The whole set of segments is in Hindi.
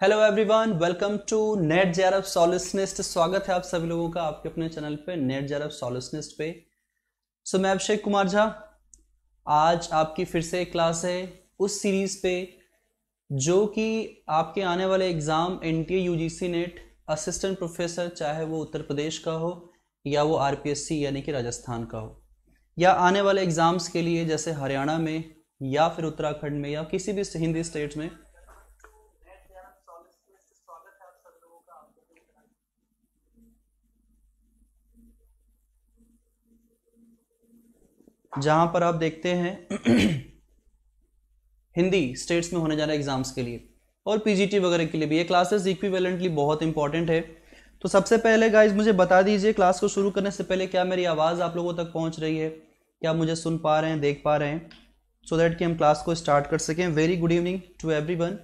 Hello everyone welcome to NET JRF solutionist स्वागत है आप सभी लोगों का आपके अपने चैनल पे नेट जेआरएफ सॉल्यूशनिस्ट पे। सो so, मैं अभिषेक कुमार झा आज आपकी फिर से क्लास है उस सीरीज़ पे जो कि आपके आने वाले exam N T UGC NET assistant professor चाहे वो उत्तर प्रदेश का हो या वो आरपीएससी यानी कि राजस्थान का हो। या आने वाले एग्ज़ाम्स के लिए जैसे हरियाणा में या फिर उत्तराखंड में या किसी भी हिंदी स्टेट में जहाँ पर आप देखते हैं हिंदी स्टेट्स में होने जा रहे एग्ज़ाम्स के लिए और पीजीटी वगैरह के लिए भी। ये क्लासेस इक्विवेलेंटली बहुत इंपॉर्टेंट है। तो सबसे पहले गाइज़ मुझे बता दीजिए क्लास को शुरू करने से पहले क्या मेरी आवाज़ आप लोगों तक पहुँच रही है? क्या मुझे सुन पा रहे हैं, देख पा रहे हैं? सो so दैट कि हम क्लास को स्टार्ट कर सकें। Very good evening to every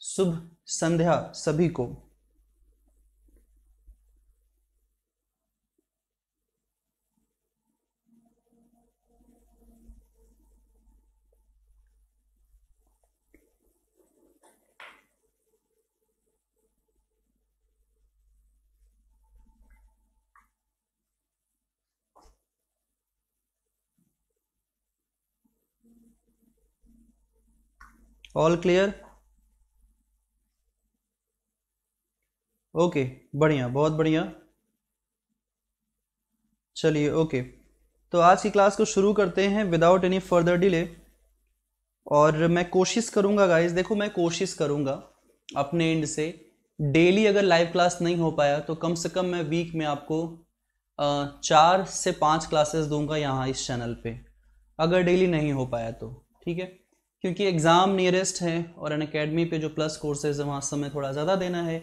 शुभ संध्या सभी को। ऑल क्लियर ओके बढ़िया, बहुत बढ़िया। चलिए ओके तो आज की क्लास को शुरू करते हैं विदाउट एनी फर्दर डिले और मैं कोशिश करूँगा गाइस देखो मैं कोशिश करूँगा अपने एंड से। डेली अगर लाइव क्लास नहीं हो पाया तो कम से कम मैं वीक में आपको चार से पाँच क्लासेस दूँगा यहाँ इस चैनल पे। अगर डेली नहीं हो पाया तो ठीक है? क्योंकि एग्ज़ाम नियरेस्ट है और एन अकेडमी पे जो प्लस कोर्सेज है, वहाँ समय थोड़ा ज़्यादा देना है,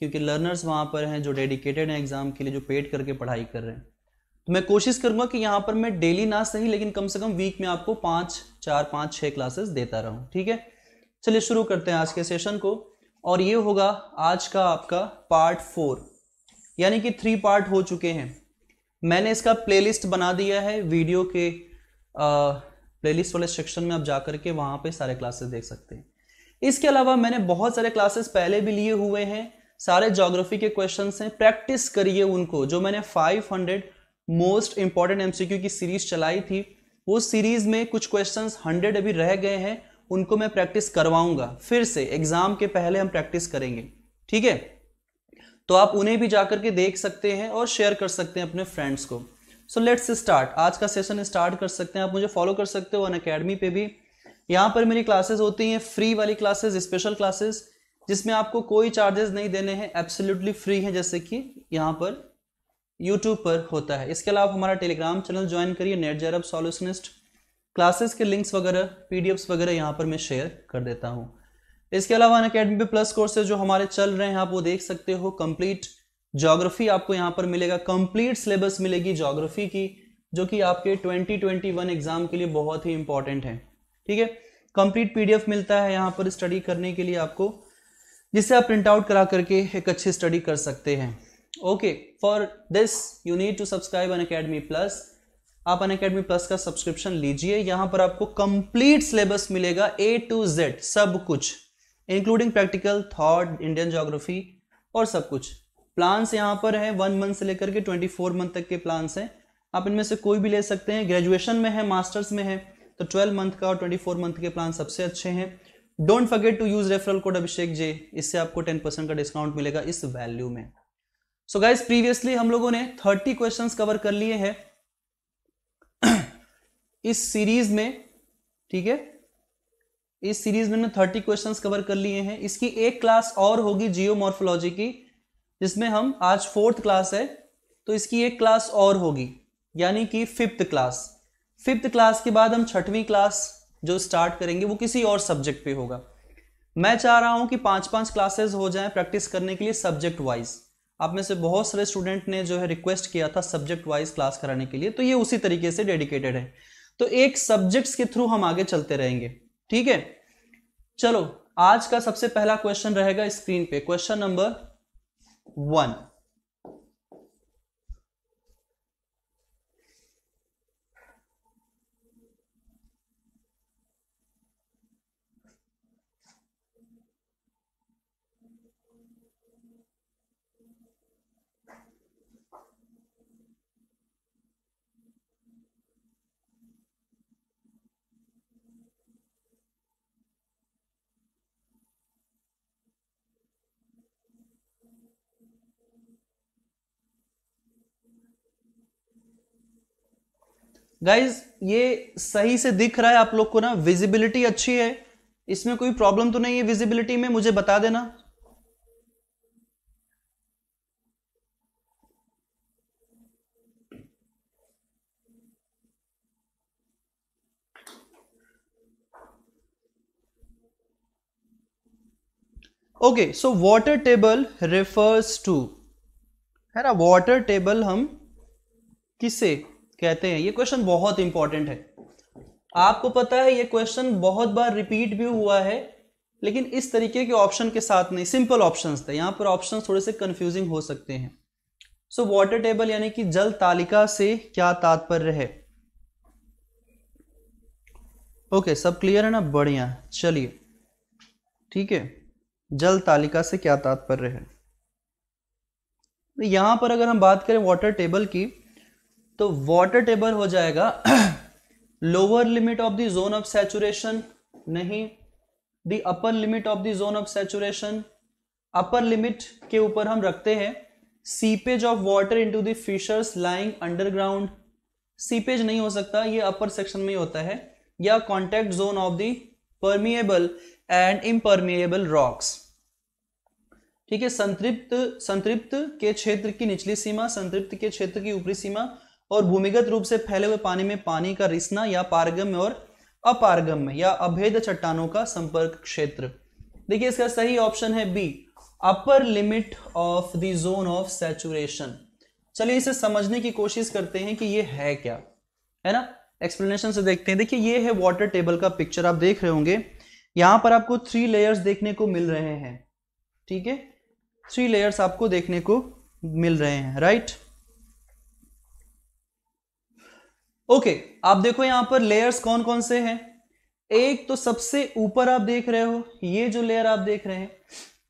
क्योंकि लर्नर्स वहाँ पर हैं जो डेडिकेटेड हैं एग्ज़ाम के लिए, जो पेड करके पढ़ाई कर रहे हैं। तो मैं कोशिश करूँगा कि यहाँ पर मैं डेली ना सही, लेकिन कम से कम वीक में आपको पाँच, चार, पाँच छः क्लासेस देता रहूँ, ठीक है? चलिए शुरू करते हैं आज के सेशन को, और ये होगा आज का आपका पार्ट फोर यानी कि थ्री पार्ट हो चुके हैं। मैंने इसका प्लेलिस्ट बना दिया है वीडियो के प्लेलिस्ट वाले सेक्शन में आप जाकर के वहाँ पे सारे क्लासेस देख सकते हैं। इसके अलावा मैंने बहुत सारे क्लासेस पहले भी लिए हुए हैं। सारे जोग्राफी के क्वेश्चन हैं। प्रैक्टिस करिए उनको। जो मैंने 500 मोस्ट इंपॉर्टेंट एमसीक्यू की सीरीज़ चलाई थी, वो सीरीज़ में कुछ क्वेश्चंस 100 अभी रह गए हैं। उनको मैं प्रैक्टिस करवाऊँगा। फिर से एग्ज़ाम के पहले हम प्रैक्टिस करेंगे। ठीक है? तो आप उन्हें भी जाकर के देख सकते हैं और शेयर कर सकते हैं अपने फ्रेंड्स को। सो लेट्स स्टार्ट आज का सेशन स्टार्ट कर सकते हैं। आप मुझे फॉलो कर सकते हो अन अकेडमी पे भी। यहाँ पर मेरी क्लासेस होती हैं। फ्री वाली क्लासेस स्पेशल क्लासेस जिसमें आपको कोई चार्जेस नहीं देने हैं। एब्सोल्युटली फ्री है, जैसे कि यहाँ पर यूट्यूब पर होता है। इसके अलावा हमारा टेलीग्राम चैनल ज्वाइन करिए। नेट जेरब सॉल्यूशनिस्ट क्लासेस के लिंक्स वगैरह पीडीएफ्स वगैरह यहाँ पर मैं शेयर कर देता हूँ। इसके अलावा अन अकेडमी पे प्लस कोर्सेज जो हमारे चल रहे हैं, आप वो देख सकते हो। कंप्लीट जोग्राफी आपको यहाँ पर मिलेगा। कंप्लीट सिलेबस मिलेगी ज्योग्राफी की, जो कि आपके 2021 एग्ज़ाम के लिए बहुत ही इंपॉर्टेंट है। ठीक है? कंप्लीट पीडीएफ मिलता है यहाँ पर स्टडी करने के लिए आपको, जिससे आप प्रिंट आउट करा करके एक अच्छी स्टडी कर सकते हैं। Okay for this you need to subscribe Unacademy plus आप अन अकेडमी प्लस का सब्सक्रिप्शन लीजिए। यहाँ पर आपको कंप्लीट सिलेबस मिलेगा ए टू जेड सब कुछ including practical thought Indian geography और सब कुछ। प्लान्स यहाँ पर है वन मंथ से लेकर के ट्वेंटी फोर मंथ तक के प्लान्स हैं। आप इनमें से कोई भी ले सकते हैं। ग्रेजुएशन में है मास्टर्स में है तो ट्वेल्व मंथ का और ट्वेंटी फोर मंथ के प्लान सबसे अच्छे हैं। Don't forget to use referral code Abhishek J इससे आपको टेन परसेंट का डिस्काउंट मिलेगा इस वैल्यू में। सो गाइज़ प्रीवियसली हम लोगों ने थर्टी क्वेश्चन कवर कर लिए हैं। इस सीरीज़ में, ठीक है? इस सीरीज़ में थर्टी क्वेश्चंस कवर कर लिए हैं। इसकी एक क्लास और होगी जियो की। जिसमें हम आज फोर्थ क्लास है तो इसकी एक क्लास और होगी, यानी कि फिफ्थ क्लास। फिफ्थ क्लास के बाद हम छठवीं क्लास जो स्टार्ट करेंगे, वो किसी और सब्जेक्ट पे होगा। मैं चाह रहा हूँ कि पाँच पाँच क्लासेस हो जाएँ प्रैक्टिस करने के लिए सब्जेक्ट वाइज आप में से बहुत सारे स्टूडेंट ने जो है रिक्वेस्ट किया था सब्जेक्ट वाइज क्लास कराने के लिए तो ये उसी तरीके से डेडिकेटेड है। तो एक सब्जेक्ट्स के थ्रू हम आगे चलते रहेंगे, ठीक है? चलो, आज का सबसे पहला क्वेश्चन रहेगा स्क्रीन पे। क्वेश्चन नंबर वन गाइज़ ये सही से दिख रहा है आप लोग को ना? विजिबिलिटी अच्छी है। इसमें कोई प्रॉब्लम तो नहीं है विजिबिलिटी में, मुझे बता देना। Okay so water table refers to है ना? वाटर टेबल हम किसे कहते हैं ये क्वेश्चन बहुत इंपॉर्टेंट है। आपको पता है ये क्वेश्चन बहुत बार रिपीट भी हुआ है लेकिन इस तरीके के ऑप्शन के साथ नहीं सिंपल ऑप्शंस थे। यहाँ पर ऑप्शन थोड़े से कंफ्यूजिंग हो सकते हैं। सो वाटर टेबल यानी कि जल तालिका से क्या तात्पर्य है? ओके okay, सब क्लियर है ना? बढ़िया। चलिए। ठीक है। जल तालिका से क्या तात्पर्य है? यहाँ पर अगर हम बात करें वाटर टेबल की तो वाटर टेबल हो जाएगा। Lower limit of the zone of saturation नहीं the upper limit of the zone of saturation upper limit के ऊपर हम रखते हैं। Seepage of water into the fissures lying underground seepage नहीं हो सकता, ये अपर सेक्शन में ही होता है। या contact zone of the permeable and impermeable rocks ठीक है, संतृप्त संतृप्त के क्षेत्र की निचली सीमा, संतृप्त के क्षेत्र की ऊपरी सीमा और भूमिगत रूप से फैले हुए पानी में पानी का रिसना या पारगम्य और अपारगम्य या अभेद चट्टानों का संपर्क क्षेत्र। देखिए, इसका सही ऑप्शन है B upper limit of the zone of saturation चलिए, इसे समझने की कोशिश करते हैं कि ये है क्या। है ना? एक्सप्लेनेशन से देखते हैं। देखिए, ये है वाटर टेबल का पिक्चर आप देख रहे होंगे। यहाँ पर आपको थ्री लेयर्स देखने को मिल रहे हैं। ठीक है? थ्री लेयर्स आपको देखने को मिल रहे हैं राइट ओके okay, आप देखो यहाँ पर लेयर्स कौन कौन से हैं? एक तो सबसे ऊपर आप देख रहे हो ये जो लेयर आप देख रहे हैं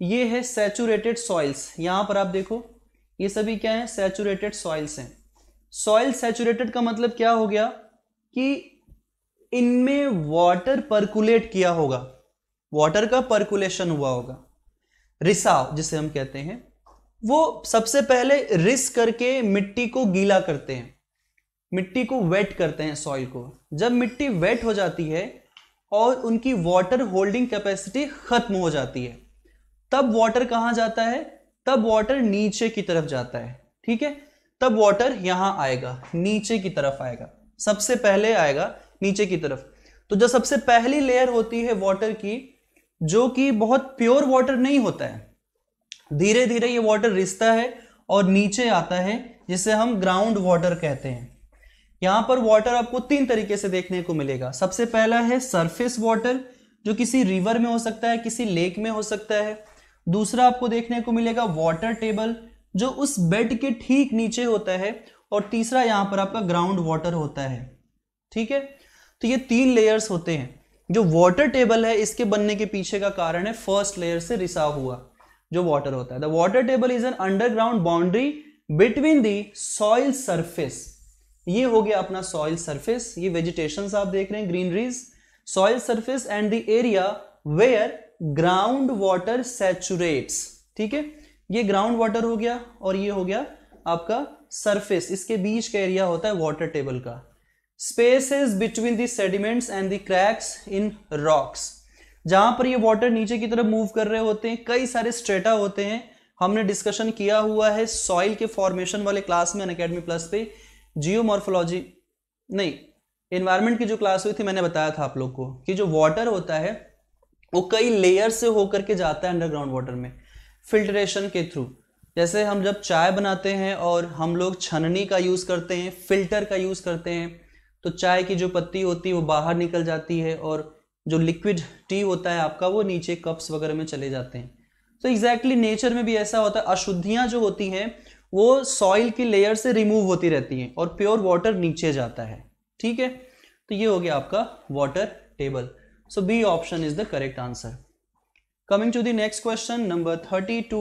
ये है सैचुरेटेड सॉइल्स यहाँ पर आप देखो ये सभी क्या है? सैचुरेटेड सॉइल्स हैं। सॉइल सैचुरेटेड का मतलब क्या हो गया? कि इनमें वाटर परकुलेट किया होगा। वाटर का परकुलेशन हुआ होगा। रिसाव जिसे हम कहते हैं वो सबसे पहले रिस करके मिट्टी को गीला करते हैं। मिट्टी को वेट करते हैं सॉइल को। जब मिट्टी वेट हो जाती है और उनकी वाटर होल्डिंग कैपेसिटी खत्म हो जाती है, तब वाटर कहाँ जाता है? तब वाटर नीचे की तरफ़ जाता है, ठीक है? तब वाटर यहाँ आएगा, नीचे की तरफ़ आएगा। सबसे पहले आएगा, नीचे की तरफ़। तो जो सबसे पहली लेयर होती है वाटर की, जो कि बहुत प्योर वाटर नहीं होता है धीरे धीरे ये वाटर रिसता है और नीचे आता है, जिसे हम ग्राउंड वाटर कहते हैं। यहाँ पर वाटर आपको तीन तरीके से देखने को मिलेगा। सबसे पहला है सरफेस वाटर जो किसी रिवर में हो सकता है, किसी लेक में हो सकता है। दूसरा आपको देखने को मिलेगा वाटर टेबल जो उस बेड के ठीक नीचे होता है, और तीसरा यहाँ पर आपका ग्राउंड वाटर होता है। ठीक है? तो ये तीन लेयर्स होते हैं। जो वाटर टेबल है, इसके बनने के पीछे का कारण है फ़र्स्ट लेयर से रिसाव हुआ, जो वाटर होता है। The water table is an underground boundary between the soil surface ये हो गया अपना सॉइल सरफेस ये वेजिटेशन आप देख रहे हैं greeneries soil surface and the area where ground water saturates ठीक है? ये ग्राउंड वाटर हो गया और ये हो गया आपका सरफेस इसके बीच का एरिया होता है वाटर टेबल का। Spaces between the sediments and the cracks in rocks जहाँ पर ये वाटर नीचे की तरफ़ मूव कर रहे होते हैं, कई सारे स्ट्रेटा होते हैं। हमने डिस्कशन किया हुआ है सॉइल के फॉर्मेशन वाले क्लास में अकेडमी प्लस पे जियोमॉर्फोलॉजी, नहीं इन्वायरमेंट की जो क्लास हुई थी, मैंने बताया था आप लोग को कि जो वाटर होता है, वो कई लेयर से होकर के जाता है अंडरग्राउंड वाटर में फिल्ट्रेशन के थ्रू जैसे हम जब चाय बनाते हैं और हम लोग छननी का यूज़ करते हैं फ़िल्टर का यूज़ करते हैं तो चाय की जो पत्ती होती है, वो बाहर निकल जाती है और जो लिक्विड टी होता है आपका, वो नीचे कप्स वगैरह में चले जाते हैं. तो एग्जैक्टली exactly नेचर में भी ऐसा होता है, अशुद्धियाँ जो होती हैं वो सॉइल की लेयर से रिमूव होती रहती हैं और प्योर वाटर नीचे जाता है। ठीक है? तो ये हो गया आपका water table so B option is the correct answer coming to the next question number thirty two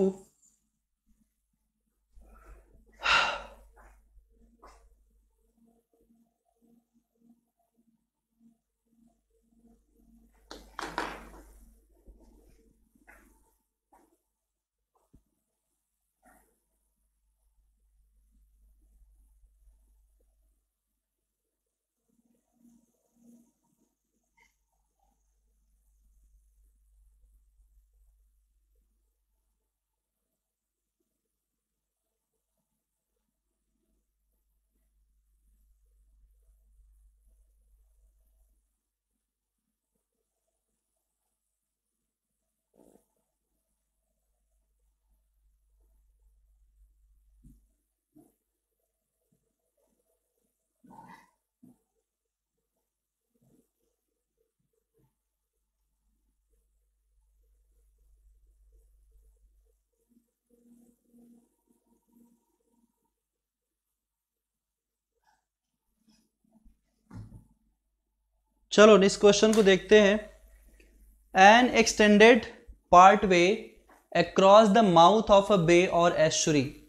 चलो इस क्वेश्चन को देखते हैं. An extended part way across the mouth of a bay और एश्चुरी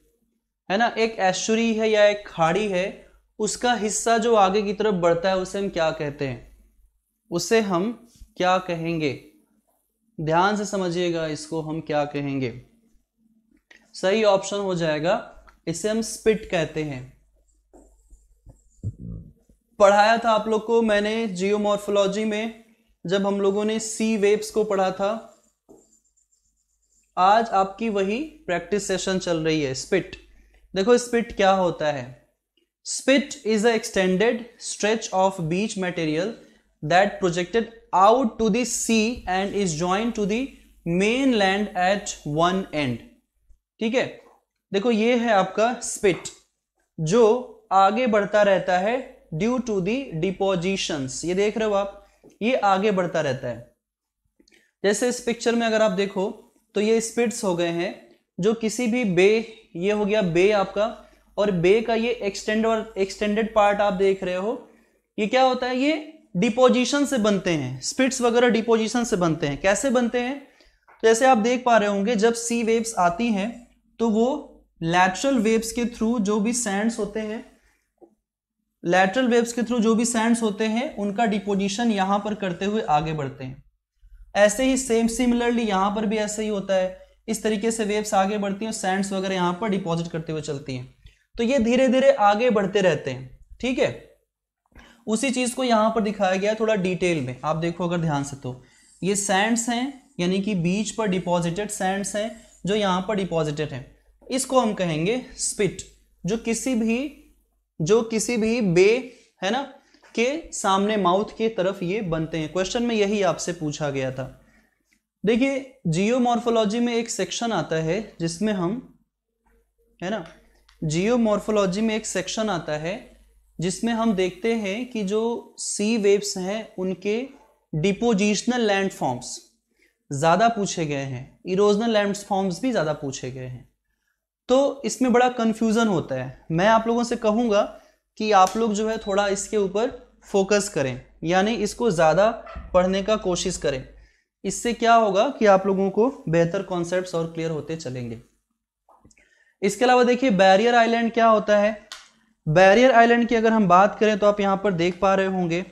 है ना? एक एश्चुरी है या एक खाड़ी है, उसका हिस्सा जो आगे की तरफ़ बढ़ता है, उसे हम क्या कहते हैं? उसे हम क्या कहेंगे? ध्यान से समझिएगा इसको, हम क्या कहेंगे? सही ऑप्शन हो जाएगा, इसे हम स्पिट कहते हैं. पढ़ाया था आप लोग को मैंने जियोमॉर्फोलॉजी में, जब हम लोगों ने सी वेव्स को पढ़ा था। आज आपकी वही प्रैक्टिस सेशन चल रही है, स्पिट। देखो, स्पिट क्या होता है। Spit is a extended stretch of beach material that projected out to the sea and is join to the main land at one end. ठीक है? देखो, ये है आपका स्पिट, जो आगे बढ़ता रहता है ड्यू टू दी डिपोजिशंस ये देख रहे हो आप? ये आगे बढ़ता रहता है। जैसे इस पिक्चर में अगर आप देखो तो ये स्पिट्स हो गए हैं, जो किसी भी बे, ये हो गया बे आपका, और बे का ये एक्सटेंड और एक्सटेंडेड पार्ट आप देख रहे हो, ये क्या होता है? ये डिपोजिशन से बनते हैं। स्पिट्स वगैरह डिपोजिशन से बनते हैं। कैसे बनते हैं? तो जैसे आप देख पा रहे होंगे, जब सी वेव्स आती हैं तो वो लैटरल वेव्स के थ्रू जो भी सैंड्स होते हैं लैटरल वेव्स के थ्रू जो भी सैंड्स होते हैं, उनका डिपोजिशन यहाँ पर करते हुए आगे बढ़ते हैं। ऐसे ही सेम सिमिलरली यहाँ पर भी ऐसे ही होता है। इस तरीके से वेव्स आगे बढ़ती हैं सैंड्स वगैरह यहाँ पर डिपॉजिट करते हुए चलती हैं। तो ये धीरे धीरे आगे बढ़ते रहते हैं, ठीक है? उसी चीज़ को यहाँ पर दिखाया गया है थोड़ा डिटेल में। आप देखो अगर ध्यान से तो। ये सैंड्स हैं, यानी कि बीच पर डिपॉजिटेड सैंड्स हैं, जो यहाँ पर डिपॉजिटेड हैं। इसको हम कहेंगे स्पिट जो किसी भी जो किसी भी बे, है ना, के सामने माउथ के तरफ़ ये बनते हैं। क्वेश्चन में यही आपसे पूछा गया था। देखिए जियोमॉर्फोलॉजी में एक सेक्शन आता है जिसमें हम, है ना जियोमॉर्फोलॉजी में एक सेक्शन आता है जिसमें हम देखते हैं कि जो सी वेव्स हैं, उनके डिपोजिशनल लैंड फॉर्म्स ज़्यादा पूछे गए हैं। इरोजनल लैंड फॉर्म्स भी ज़्यादा पूछे गए हैं। तो इसमें बड़ा कंफ्यूजन होता है। मैं आप लोगों से कहूँगा कि आप लोग जो है थोड़ा इसके ऊपर फोकस करें, यानी इसको ज़्यादा पढ़ने का कोशिश करें। इससे क्या होगा कि आप लोगों को बेहतर कॉन्सेप्ट्स और क्लियर होते चलेंगे। इसके अलावा देखिए बैरियर आइलैंड क्या होता है? बैरियर आइलैंड की अगर हम बात करें तो आप यहाँ पर देख पा रहे होंगे।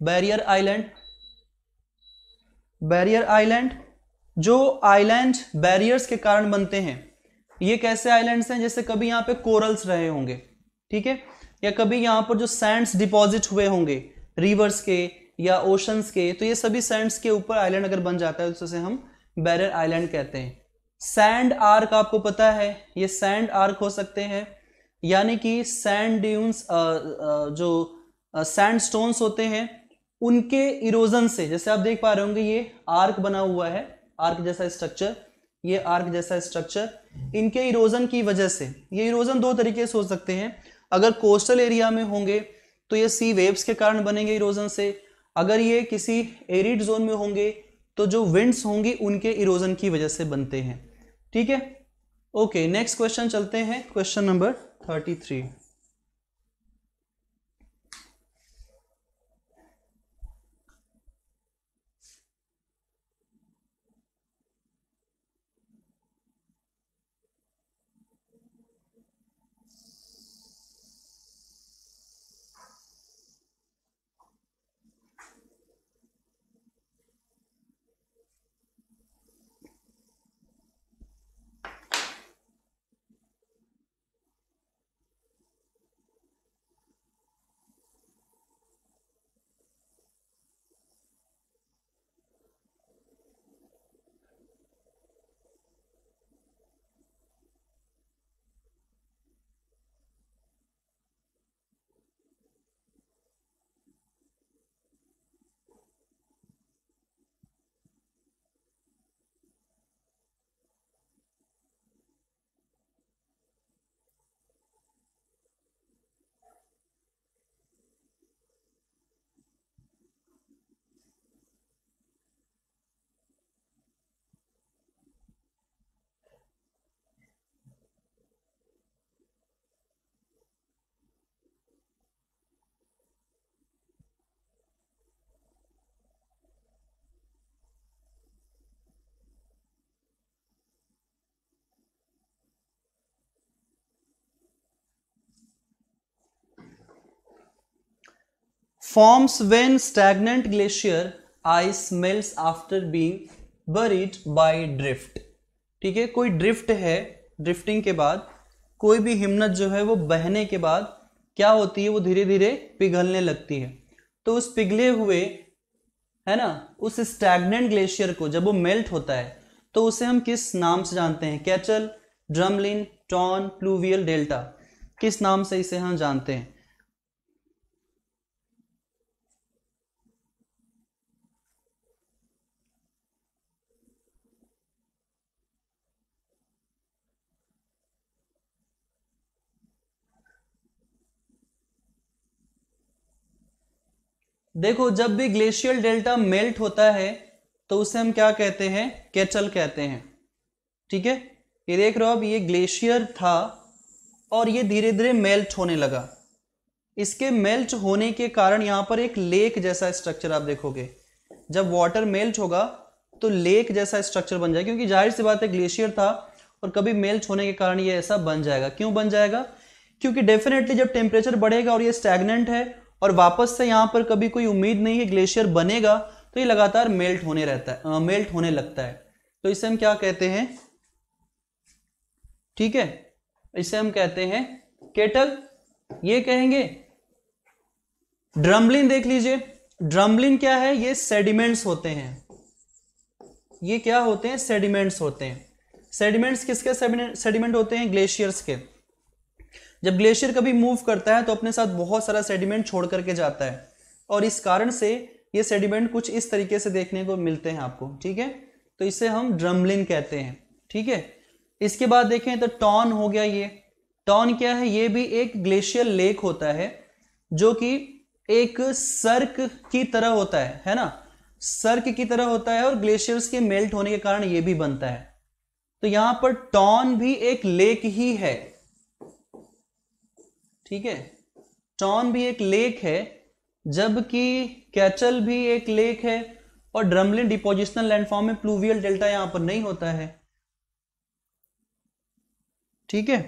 बैरियर आइलैंड बैरियर आइलैंड जो आइलैंड बैरियर्स के कारण बनते हैं। ये कैसे आइलैंड्स हैं? जैसे कभी यहाँ पे कोरल्स रहे होंगे, ठीक है? या कभी यहाँ पर जो सैंड्स डिपॉजिट हुए होंगे रिवर्स के या ओशंस के तो ये सभी सैंड्स के ऊपर आइलैंड अगर बन जाता है तो उसे हम बैरियर आइलैंड कहते हैं। सैंड आर्क आपको पता है? ये सैंड आर्क हो सकते हैं। यानी कि सैंड ड्यून्स जो सैंड स्टोन्स होते हैं, उनके इरोजन से, जैसे आप देख पा रहे होंगे, ये आर्क बना हुआ है आर्क जैसा स्ट्रक्चर ये आर्क जैसा स्ट्रक्चर इनके इरोजन की वजह से। ये इरोजन दो तरीके से हो सकते हैं। अगर कोस्टल एरिया में होंगे तो ये सी वेव्स के कारण बनेंगे इरोजन से। अगर ये किसी एरिड जोन में होंगे तो जो विंड्स होंगी, उनके इरोजन की वजह से बनते हैं। ठीक है? ओके नेक्स्ट क्वेश्चन चलते हैं। Question number thirty three forms when stagnant glacier ice melt after being buried by drift ठीक है? कोई ड्रिफ्ट है ड्रिफ्टिंग के बाद, कोई भी हिमनत जो है वो बहने के बाद, क्या होती है? वो धीरे धीरे पिघलने लगती है। तो उस पिघले हुए, है ना? उस स्टैगनेंट ग्लेशियर को जब वो मेल्ट होता है तो उसे हम किस नाम से जानते हैं? Kettle drumlin, tarn, pluvial delta. किस नाम से इसे हम जानते हैं? देखो, जब भी ग्लेशियल डेल्टा मेल्ट होता है तो उसे हम क्या कहते हैं? केचल कहते हैं। ठीक है? ये देख रहे हो अब, ये ग्लेशियर था और ये धीरे धीरे मेल्ट होने लगा। इसके मेल्ट होने के कारण यहाँ पर एक लेक जैसा स्ट्रक्चर आप देखोगे। जब वाटर मेल्ट होगा तो लेक जैसा स्ट्रक्चर बन जाएगा, क्योंकि ज़ाहिर सी बात है, ग्लेशियर था और कभी मेल्ट होने के कारण ये ऐसा बन जाएगा। क्यों बन जाएगा? क्योंकि डेफिनेटली जब टेम्परेचर बढ़ेगा और ये स्टैगनेंट है और वापस से यहाँ पर कभी कोई उम्मीद नहीं है ग्लेशियर बनेगा तो ये लगातार मेल्ट होने रहता है मेल्ट होने लगता है। तो इसे हम क्या कहते हैं? ठीक है? इसे हम कहते हैं केटल। ये कहेंगे, ड्रम्बलिन देख लीजिए। ड्रम्बलिन क्या है? ये सेडिमेंट्स होते हैं। ये क्या होते हैं? सेडिमेंट्स होते हैं। सेडिमेंट्स किसके सेडिमेंट होते हैं? ग्लेशियर्स के। जब ग्लेशियर कभी मूव करता है तो अपने साथ बहुत सारा सेडिमेंट छोड़ करके जाता है। और इस कारण से ये सेडिमेंट कुछ इस तरीके से देखने को मिलते हैं आपको, ठीक है? तो इसे हम ड्रमलिन कहते हैं, ठीक है? इसके बाद देखें तो टॉन हो गया ये। टॉन क्या है? ये भी एक ग्लेशियर लेक होता है, जो कि एक सर्क की तरह होता है है ना? सर्क की तरह होता है और ग्लेशियर्स के मेल्ट होने के कारण ये भी बनता है। तो यहाँ पर टॉन भी एक लेक ही है। ठीक है? टॉन भी एक लेक है, जबकि कैचल भी एक लेक है और ड्रमलिन डिपोजिशनल लैंडफॉर्म में प्लूवियल डेल्टा यहाँ पर नहीं होता है। ठीक है?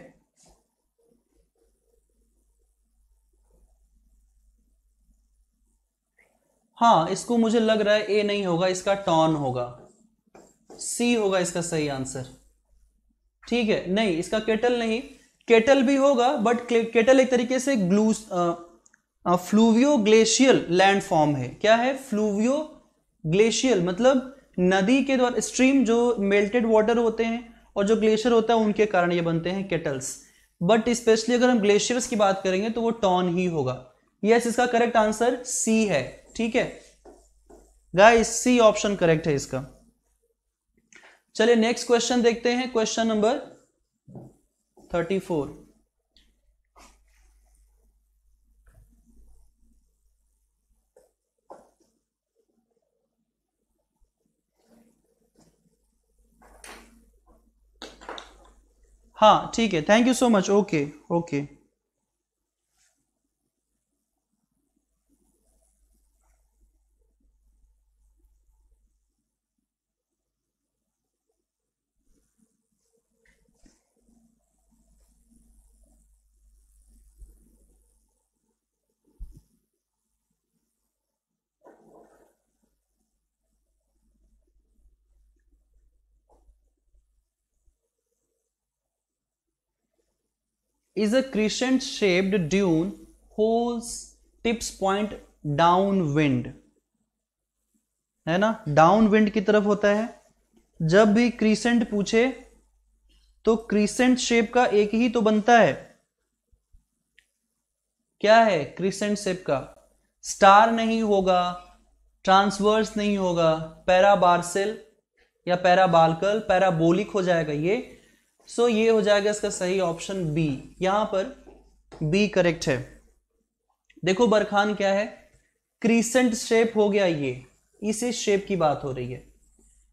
हाँ इसको मुझे लग रहा है ए नहीं होगा, इसका टॉन होगा। सी होगा इसका सही आंसर। ठीक है? नहीं, इसका केटल नहीं केटल भी होगा बट केटल एक तरीके से ग्लू फ्लूवियो ग्लेशियल लैंड फॉर्म है। क्या है? फ्लूवियो ग्लेशियल मतलब नदी के द्वारा स्ट्रीम जो मेल्टेड वाटर होते हैं और जो ग्लेशियर होता है उनके कारण ये बनते हैं केटल्स। बट स्पेशली अगर हम ग्लेशियर्स की बात करेंगे तो वो टॉन ही होगा। यस yes, इसका करेक्ट आंसर सी है। ठीक है? गाइस सी ऑप्शन करेक्ट है इसका। चलिए नेक्स्ट क्वेश्चन देखते हैं। क्वेश्चन नंबर थर्टी फोर हाँ ठीक है. Thank you so much okay okay is a crescent shaped dune whose tips point downwind. है ना? डाउन विंड की तरफ़ होता है। जब भी क्रीसेंट पूछे तो क्रीसेंट शेप का एक ही तो बनता है। क्या है क्रीसेंट शेप का? स्टार नहीं होगा ट्रांसवर्स नहीं होगा पैराबार्सेल या पैराबालकल पैराबोलिक हो जाएगा ये। सो ये हो जाएगा इसका सही ऑप्शन बी यहाँ पर बी करेक्ट है. देखो बरखान क्या है? क्रीसेंट शेप हो गया ये. इसी शेप की बात हो रही है.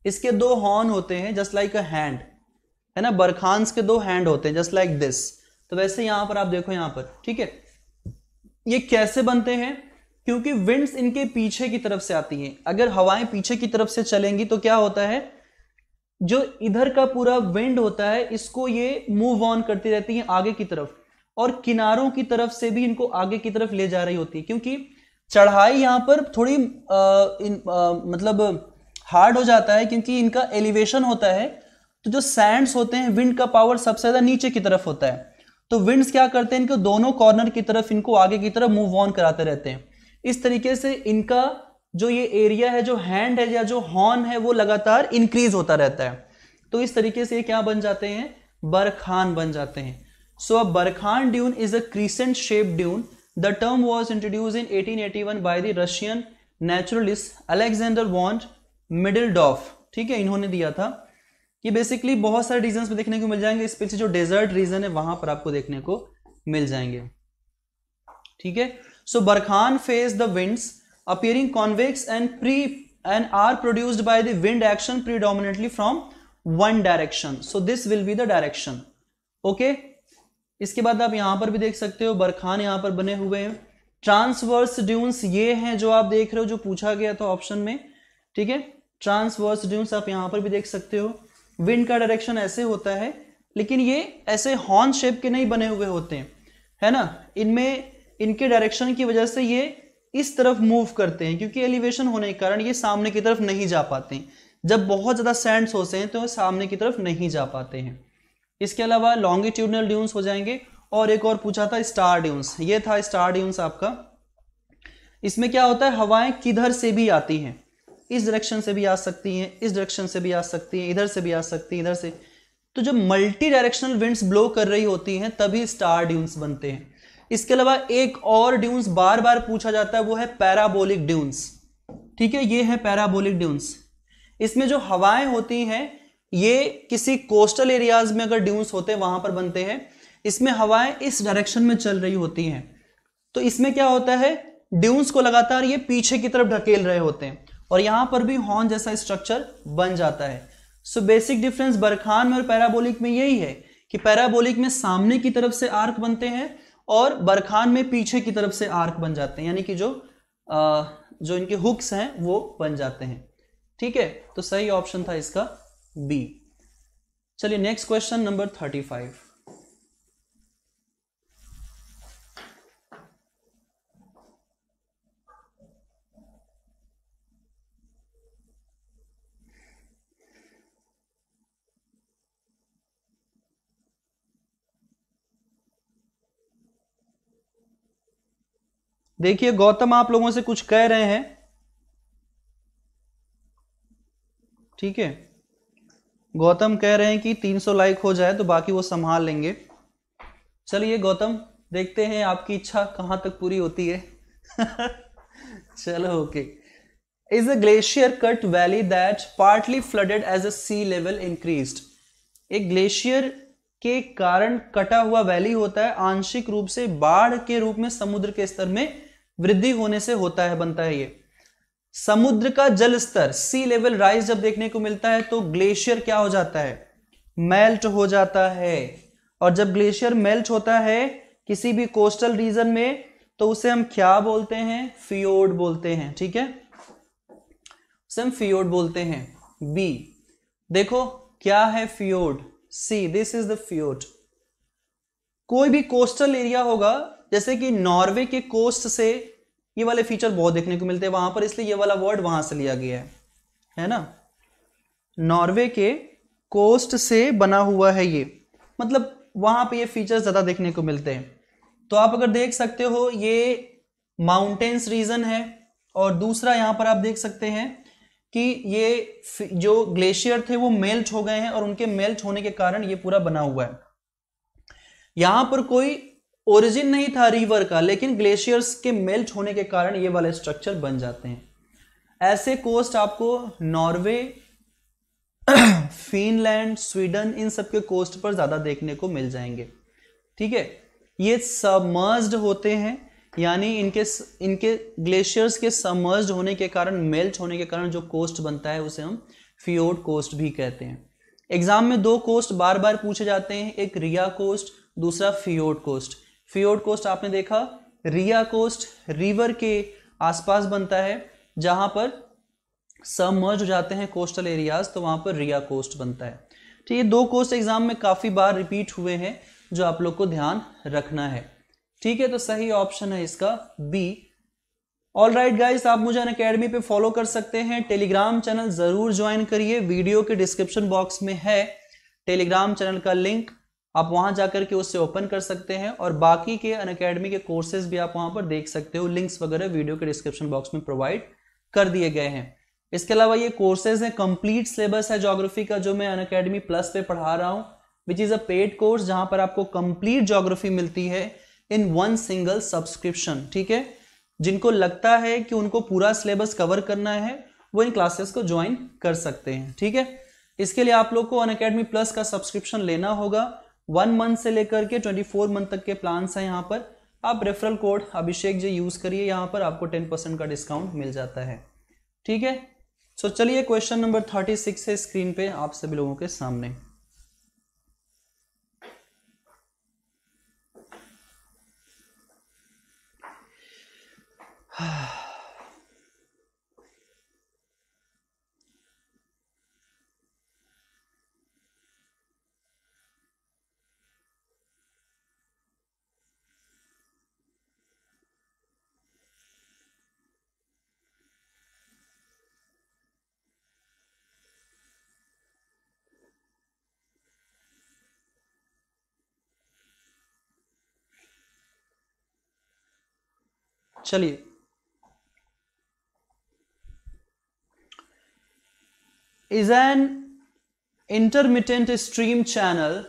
इसके दो हॉर्न होते हैं जस्ट लाइक अ हैंड है ना? बरखान्स के दो हैंड होते हैं जस्ट लाइक दिस तो वैसे यहाँ पर आप देखो यहाँ पर. ठीक है? ये कैसे बनते हैं? क्योंकि विंड्स इनके पीछे की तरफ़ से आती हैं. अगर हवाएँ पीछे की तरफ़ से चलेंगी तो क्या होता है? जो इधर का पूरा विंड होता है इसको ये मूव ऑन करती रहती है आगे की तरफ़। और किनारों की तरफ़ से भी इनको आगे की तरफ़ ले जा रही होती है क्योंकि चढ़ाई यहाँ पर थोड़ी आ, इन, आ, मतलब हार्ड हो जाता है क्योंकि इनका एलिवेशन होता है। तो जो सैंड्स होते हैं विंड का पावर सबसे ज़्यादा नीचे की तरफ़ होता है। तो विंड्स क्या करते हैं इनको दोनों कॉर्नर की तरफ़ इनको आगे की तरफ़ मूव ऑन कराते रहते हैं। इस तरीके से इनका जो ये एरिया है, जो हैंड है या जो हॉर्न है, वो लगातार इंक्रीज होता रहता है। तो इस तरीके से क्या बन जाते हैं? बरखान बन जाते हैं। So a barchan dune is a crescent shape dune the term was introduce in 1881 by the Russian naturalist Alexander von Middendorff ठीक है, इन्होंने दिया था ये बेसिकली बहुत सारे रीजन में देखने को मिल जाएँगे। स्पेशली जो डेजर्ट रीजन है, वहाँ पर आपको देखने को मिल जाएँगे। ठीक है? So barchan face the winds appearing convex and pre and are produced by the wind action predominately from one direction so this will be the direction okay इसके बाद आप यहाँ पर भी देख सकते हो, बरखान यहाँ पर बने हुए हैं। ट्रांसवर्स ड्यून्स ये हैं जो आप देख रहे हो, जो पूछा गया था ऑप्शन में। ठीक है? ट्रांसवर्स ड्यून्स आप यहाँ पर भी देख सकते हो। विंड का डायरेक्शन ऐसे होता है, लेकिन ये ऐसे हॉर्न शेप के नहीं बने हुए होते हैं। है ना? इनमें, इनके डायरेक्शन की वजह से ये इस तरफ़ मूव करते हैं, क्योंकि एलिवेशन होने के कारण ये सामने की तरफ़ नहीं जा पाते हैं। जब बहुत ज़्यादा सैंड्स होते हैं तो सामने की तरफ़ नहीं जा पाते हैं। इसके अलावा लॉन्गिट्यूडनल ड्यून्स हो जाएँगे, और एक और पूछा था स्टार ड्यून्स ये था स्टार ड्यून्स आपका। इसमें क्या होता है? हवाएँ किधर से भी आती हैं। इस डायरेक्शन से भी आ सकती हैं, इस डायरेक्शन से भी आ सकती हैं, इधर से भी आ सकती हैं, इधर से। तो जब मल्टी डायरेक्शनल विंड्स ब्लो कर रही होती हैं, तभी स्टार ड्यून्स बनते हैं। इसके अलावा एक और ड्यून्स बार बार पूछा जाता है, वो है पैराबोलिक ड्यून्स ठीक है, ये है पैराबोलिक ड्यून्स इसमें जो हवाएँ होती हैं, ये किसी कोस्टल एरियाज़ में अगर ड्यून्स होते हैं, वहाँ पर बनते हैं, इसमें हवाएँ इस डायरेक्शन में चल रही होती हैं। तो इसमें क्या होता है ड्यून्स को लगातार ये पीछे की तरफ़ ढकेल रहे होते हैं, और यहाँ पर भी हॉर्न जैसा स्ट्रक्चर बन जाता है। सो बेसिक डिफरेंस बरखान में और पैराबोलिक में यही है कि पैराबोलिक में सामने की तरफ़ से आर्क बनते हैं और बरखान में पीछे की तरफ़ से आर्क बन जाते हैं यानी कि जो आ, जो इनके हुक्स हैं वो बन जाते हैं। ठीक है? तो सही ऑप्शन था इसका बी चलिए next question number thirty five देखिए, गौतम आप लोगों से कुछ कह रहे हैं। ठीक है। गौतम कह रहे हैं कि 300 लाइक हो जाए तो बाकी वो संभाल लेंगे। चलिए गौतम, देखते हैं आपकी इच्छा कहाँ तक पूरी होती है। चलो okay is a glacier cut valley that partly flooded as a sea level increase एक ग्लेशियर के कारण कटा हुआ वैली होता है, आंशिक रूप से बाढ़ के रूप में, समुद्र के स्तर में वृद्धि होने से होता है, बनता है ये। समुद्र का जल स्तर सी लेवल राइज जब देखने को मिलता है तो ग्लेशियर क्या हो जाता है? मेल्ट हो जाता है। और जब ग्लेशियर मेल्ट होता है, किसी भी कोस्टल रीजन में तो उसे हम क्या बोलते हैं? फियोड बोलते हैं, ठीक है? उसे हम फियोड बोलते हैं। बी देखो क्या है fjord see this is the fjord कोई भी कोस्टल एरिया होगा जैसे कि नॉर्वे के कोस्ट से ये वाले फीचर बहुत देखने को मिलते हैं वहाँ पर, इसलिए ये वाला वर्ड वहाँ से लिया गया है। है ना? नॉर्वे के कोस्ट से बना हुआ है ये। मतलब वहाँ पे ये फीचर्स ज़्यादा देखने को मिलते हैं। तो आप अगर देख सकते हो, ये माउंटेन्स रीजन है, और दूसरा यहाँ पर आप देख सकते हैं कि ये जो ग्लेशियर थे वो मेल्ट हो गए हैं, और उनके मेल्ट होने के कारण ये पूरा बना हुआ है। यहाँ पर कोई ओरिजिन नहीं था रिवर का, लेकिन ग्लेशियर्स के मेल्ट होने के कारण ये वाले स्ट्रक्चर बन जाते हैं। ऐसे कोस्ट आपको नॉर्वे फिनलैंड स्वीडन इन सब के कोस्ट पर ज़्यादा देखने को मिल जाएँगे। ठीक है? ये सबमर्ज्ड होते हैं, यानी इनके इनके ग्लेशियर्स के सबमर्ज्ड होने के कारण मेल्ट होने के कारण जो कोस्ट बनता है, उसे हम फियोड कोस्ट भी कहते हैं। एग्ज़ाम में दो कोस्ट बार बार पूछे जाते हैं, एक रिया कोस्ट दूसरा फियोड कोस्ट फियोड कोस्ट आपने देखा रिया कोस्ट रिवर के आसपास बनता है, जहाँ पर सबमर्ज हो जाते हैं कोस्टल एरियाज़ तो वहाँ पर रिया कोस्ट बनता है। ठीक है दो कोस्ट एग्ज़ाम में काफ़ी बार रिपीट हुए हैं, जो आप लोग को ध्यान रखना है। ठीक है तो सही ऑप्शन है इसका बी ऑल राइट गाइस आप मुझे अन अकेडमी पे फॉलो कर सकते हैं। टेलीग्राम चैनल ज़रूर ज्वाइन करिए। वीडियो के डिस्क्रिप्शन बॉक्स में है। टेलीग्राम चैनल का लिंक आप वहाँ जाकर के उससे ओपन कर सकते हैं और बाकी के अन के कोर्सेज भी आप वहाँ पर देख सकते हो। लिंक्स वगैरह वीडियो के डिस्क्रिप्शन बॉक्स में प्रोवाइड कर दिए गए हैं। इसके अलावा ये कोर्सेज हैं कंप्लीट सिलेबस है जोग्राफी का, जो मैं अन अकेडमी प्लस पे पढ़ा रहा हूँ which is a paid course जहाँ पर आपको कंप्लीट जोग्राफी मिलती है इन वन सिंगल सब्सक्रिप्शन ठीक है? जिनको लगता है कि उनको पूरा सिलेबस कवर करना है, वो इन क्लासेस को ज्वाइन कर सकते हैं, ठीक है? इसके लिए आप लोग को अन अकेडमी प्लस का सब्सक्रिप्शन लेना होगा। वन मंथ से लेकर के ट्वेंटी फोर मंथ तक के प्लान्स हैं यहाँ पर। आप referral code Abhishek ji use करिए, यहाँ पर आपको टेन परसेंट का डिस्काउंट मिल जाता है। ठीक है? सो चलिए क्वेश्चन नंबर थर्टी सिक्स है स्क्रीन पे आप सभी लोगों के सामने। चलिए। Is an intermediate stream channel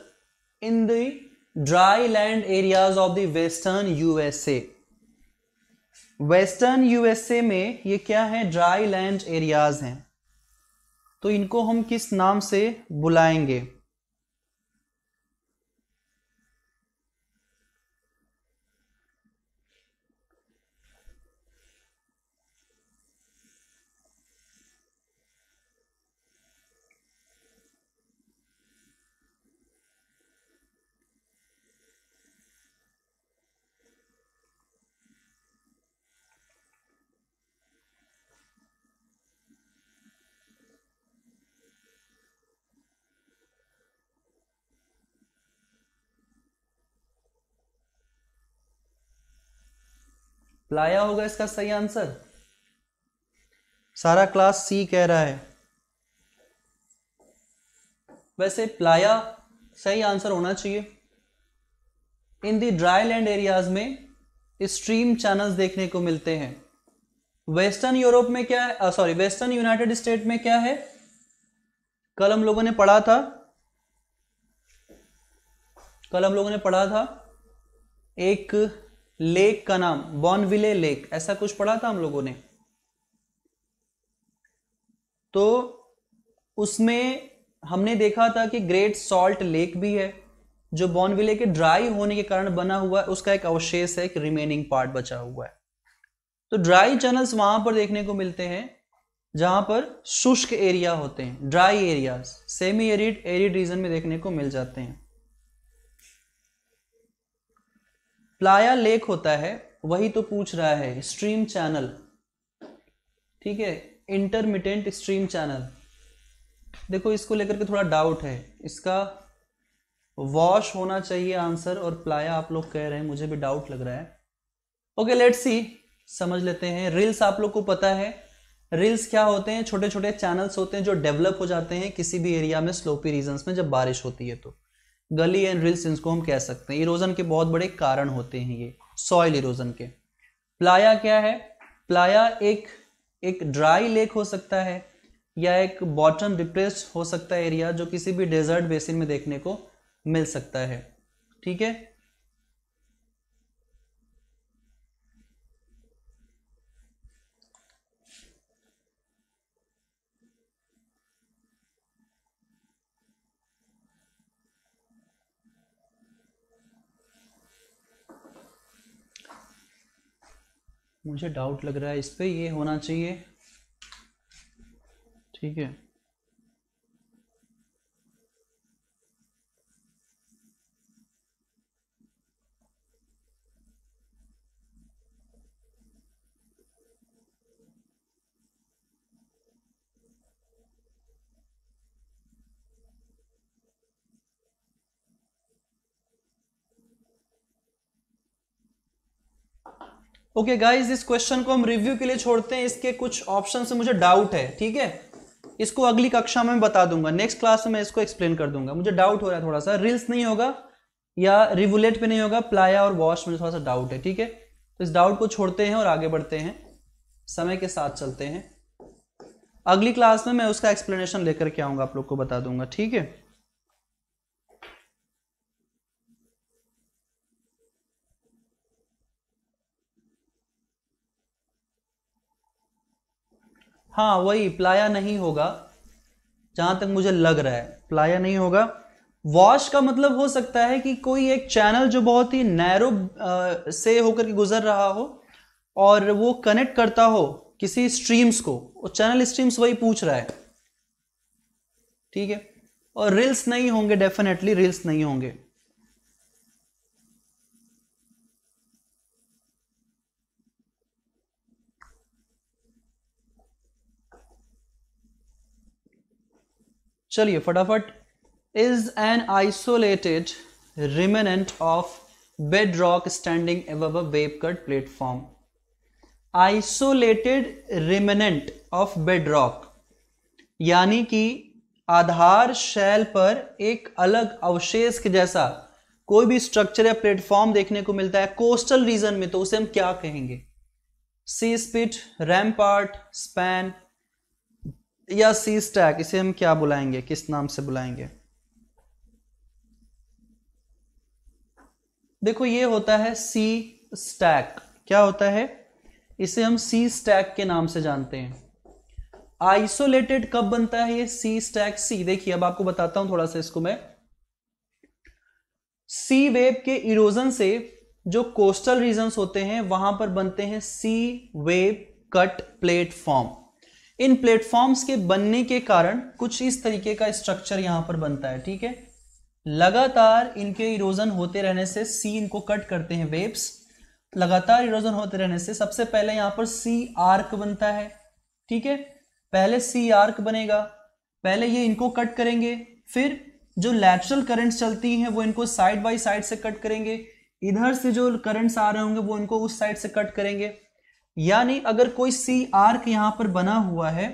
in the dry land areas of the western USA western USA में ये क्या है? ड्राई लैंड एरियाज़ हैं। तो इनको हम किस नाम से बुलाएँगे? प्लाया होगा इसका सही आंसर? सारा क्लास सी कह रहा है। वैसे प्लाया सही आंसर होना चाहिए। In the dry land areas में स्ट्रीम चैनल्स देखने को मिलते हैं। वेस्टर्न यूरोप में क्या है? सॉरी वेस्टर्न यूनाइटेड स्टेट में क्या है? कल हम लोगों ने पढ़ा था। कल हम लोगों ने पढ़ा था। एक लेक का नाम, बॉनविले लेक, ऐसा कुछ पढ़ा था हम लोगों ने। तो उसमें हमने देखा था कि ग्रेट सॉल्ट लेक भी है, जो बॉनविले के ड्राई होने के कारण बना हुआ है, उसका एक अवशेष है, एक रिमेनिंग पार्ट बचा हुआ है। तो ड्राई चैनल्स वहाँ पर देखने को मिलते हैं, जहाँ पर शुष्क एरिया होते हैं, dry areas semi arid arid region में देखने को मिल जाते हैं। प्लाया लेक होता है, वही तो पूछ रहा है स्ट्रीम चैनल ठीक है इंटरमीडियंट स्ट्रीम चैनल देखो, इसको लेकर के थोड़ा डाउट है। इसका वॉश होना चाहिए आंसर और प्लाया आप लोग कह रहे हैं, मुझे भी डाउट लग रहा है। ओके लेट्स सी समझ लेते हैं। रील्स आप लोग को पता है। रील्स क्या होते हैं? छोटे छोटे चैनल्स होते हैं जो डेवलप हो जाते हैं किसी भी एरिया में स्लोपी रीजन में जब बारिश होती है तो। गली एंड रिल्स इनको हम कह सकते हैं। इरोजन के बहुत बड़े कारण होते हैं ये सॉइल इरोजन के। प्लाया क्या है? प्लाया एक एक ड्राई लेक हो सकता है, या एक बॉटम डिप्रेस हो सकता है एरिया जो किसी भी डेजर्ट बेसिन में देखने को मिल सकता है। ठीक है? मुझे डाउट लग रहा है इस पर ये होना चाहिए। ठीक है। ओके गाइस इस क्वेश्चन को हम रिव्यू के लिए छोड़ते हैं। इसके कुछ ऑप्शन से मुझे डाउट है, ठीक है? इसको अगली कक्षा में बता दूँगा। नेक्स्ट क्लास में इसको एक्सप्लेन कर दूँगा। मुझे डाउट हो रहा है थोड़ा सा। रिल्स नहीं होगा या रिवुलेट पे नहीं होगा प्लाया और वॉश में थोड़ा सा डाउट है, ठीक है? तो इस डाउट को छोड़ते हैं और आगे बढ़ते हैं। समय के साथ चलते हैं। अगली क्लास में मैं उसका एक्सप्लेनेशन लेकर के आऊँगा, आप लोग को बता दूँगा, ठीक है? हाँ वही प्लाया नहीं होगा। जहाँ तक मुझे लग रहा है प्लाया नहीं होगा। वॉश का मतलब हो सकता है कि कोई एक चैनल जो बहुत ही नैरो से होकर के गुजर रहा हो और वो कनेक्ट करता हो किसी स्ट्रीम्स को। वो चैनल स्ट्रीम्स वही पूछ रहा है। ठीक है? और रील्स नहीं होंगे डेफिनेटली रील्स नहीं होंगे। चलिए फटाफट is an isolated remnant of bed rock standing एव wave cut platform isolated remnant of bed rock यानी कि आधार शैल पर एक अलग अवशेष के जैसा कोई भी स्ट्रक्चर या प्लेटफॉर्म देखने को मिलता है कोस्टल रीजन में तो उसे हम क्या कहेंगे? सी स्पिट रैमपार्ट स्पैन या सी स्टैक इसे हम क्या बुलाएँगे? किस नाम से बुलाएँगे? देखो, ये होता है सी स्टैक क्या होता है? इसे हम सी स्टैक के नाम से जानते हैं। आइसोलेटेड कब बनता है ये? सी स्टैक सी देखिए, अब आपको बताता हूँ थोड़ा सा इसको मैं। सी वेब के इरोजन से जो कोस्टल रीजन होते हैं, वहाँ पर बनते हैं सी वेब कट प्लेटफॉर्म इन प्लेटफॉर्म्स के बनने के कारण कुछ इस तरीके का स्ट्रक्चर यहाँ पर बनता है, ठीक है? लगातार इनके इरोजन होते रहने से सी इनको कट करते हैं वेब्स लगातार इरोजन होते रहने से सबसे पहले यहाँ पर सी आर्क बनता है, ठीक है? पहले सी आर्क बनेगा, पहले ये इनको कट करेंगे, फिर जो लैटरल करंट्स चलती हैं वो इनको साइड बाय साइड से कट करेंगे, इधर से जो करंट्स आ रहे होंगे वो इनको उस साइड से कट करेंगे यानी अगर कोई सी आर्क यहाँ पर बना हुआ है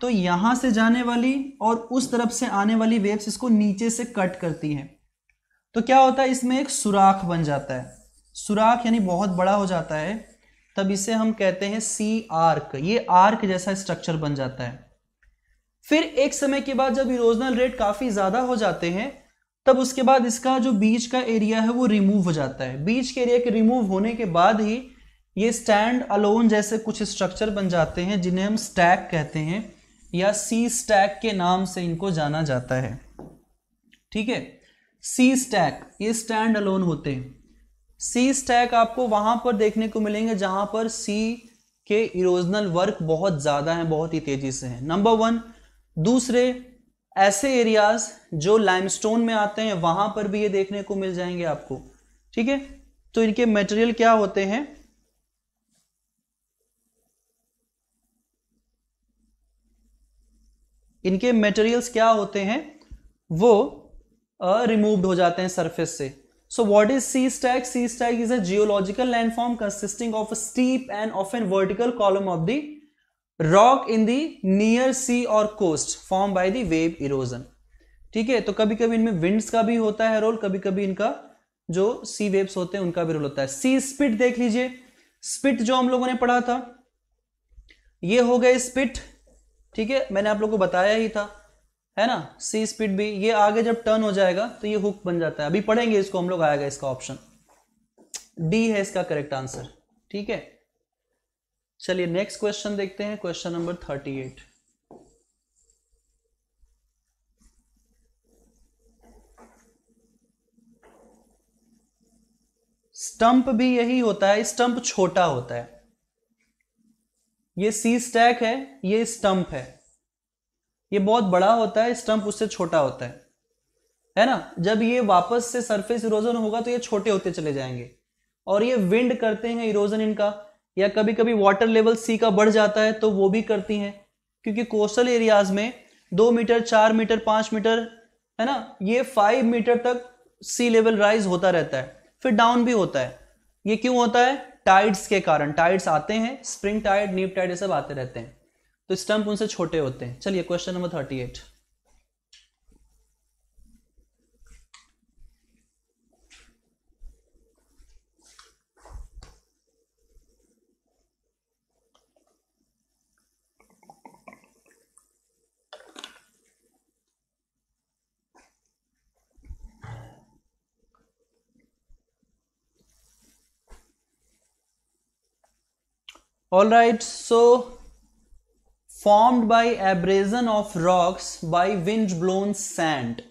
तो यहाँ से जाने वाली और उस तरफ़ से आने वाली वेव्स इसको नीचे से कट करती हैं। तो क्या होता है, इसमें एक सुराख बन जाता है। सुराख यानी बहुत बड़ा हो जाता है, तब इसे हम कहते हैं सी आर्क। ये आर्क जैसा स्ट्रक्चर बन जाता है। फिर एक समय के बाद जब इरोजनल रेट काफ़ी ज़्यादा हो जाते हैं, तब उसके बाद इसका जो बीच का एरिया है वो रिमूव हो जाता है। बीच के एरिया के रिमूव होने के बाद ही ये स्टैंड अलोन जैसे कुछ स्ट्रक्चर बन जाते हैं, जिन्हें हम स्टैक कहते हैं, या सी स्टैक के नाम से इनको जाना जाता है। ठीक है? सी स्टैक ये स्टैंड अलोन होते हैं। सी स्टैक आपको वहाँ पर देखने को मिलेंगे जहाँ पर सी के इरोजनल वर्क बहुत ज़्यादा है, बहुत ही तेज़ी से है। नंबर वन दूसरे, ऐसे एरियाज़ जो लाइमस्टोन में आते हैं, वहाँ पर भी ये देखने को मिल जाएँगे आपको। ठीक है? तो इनके मटेरियल क्या होते हैं? इनके मटेरियल्स क्या होते हैं? वो रिमूव्ड हो जाते हैं सरफेस से। So what is sea stack sea stack is a geological landform consisting of steep and of an vertical column of the rock in the near sea और coast form by the wave erosion ठीक है? तो कभी कभी इनमें विंड्स का भी होता है रोल कभी कभी इनका जो सी वेव्स होते हैं, उनका भी रोल होता है। सी स्पिट देख लीजिए। स्पिट जो हम लोगों ने पढ़ा था, ये हो गए स्पिट ठीक है? मैंने आप लोग को बताया ही था, है ना? सी स्पीड भी ये आगे जब टर्न हो जाएगा तो ये हुक बन जाता है। अभी पढ़ेंगे इसको, हम लोग आएगा इसका ऑप्शन डी है इसका करेक्ट आंसर ठीक है? चलिए नेक्स्ट क्वेश्चन देखते हैं। Question number thirty eight stump भी यही होता है स्टंप छोटा होता है। ये सी स्टैक है, ये स्टंप है। ये बहुत बड़ा होता है स्टंप उससे छोटा होता है। है ना? जब ये वापस से सरफेस इरोजन होगा तो ये छोटे होते चले जाएँगे। और ये विंड करते हैं इरोजन इनका, या कभी कभी वाटर लेवल सी का बढ़ जाता है तो वो भी करती हैं। क्योंकि कोस्टल एरियाज़ में दो मीटर, चार मीटर, पाँच मीटर, है ना? ये फाइव मीटर तक सी लेवल राइज होता रहता है। फिर डाउन भी होता है। ये क्यों होता है? टाइड्स के कारण टाइड्स आते हैं स्प्रिंग टाइड नीप टाइड ये सब आते रहते हैं। तो स्टंप उनसे छोटे होते हैं। चलिए question number thirty eight all right, so formed by abrasion of rocks by wind blown sand.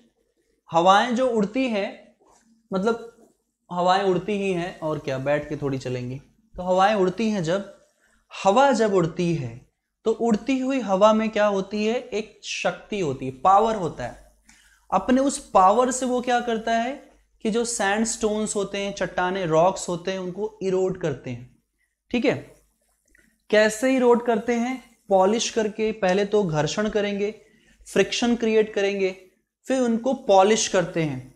हवाएँ जो उड़ती हैं मतलब हवाएँ उड़ती ही हैं, और क्या, बैठ के थोड़ी चलेंगी। तो हवाएँ उड़ती हैं जब, हवा जब उड़ती है तो उड़ती हुई हवा में क्या होती है? एक शक्ति होती है पावर होता है। अपने उस पावर से वो क्या करता है कि जो सैंड स्टोन्स होते हैं, चट्टाने रॉक्स होते हैं, उनको इरोड करते हैं। ठीक है? कैसे ही रोड करते हैं? पॉलिश करके, पहले तो घर्षण करेंगे फ्रिक्शन क्रिएट करेंगे, फिर उनको पॉलिश करते हैं।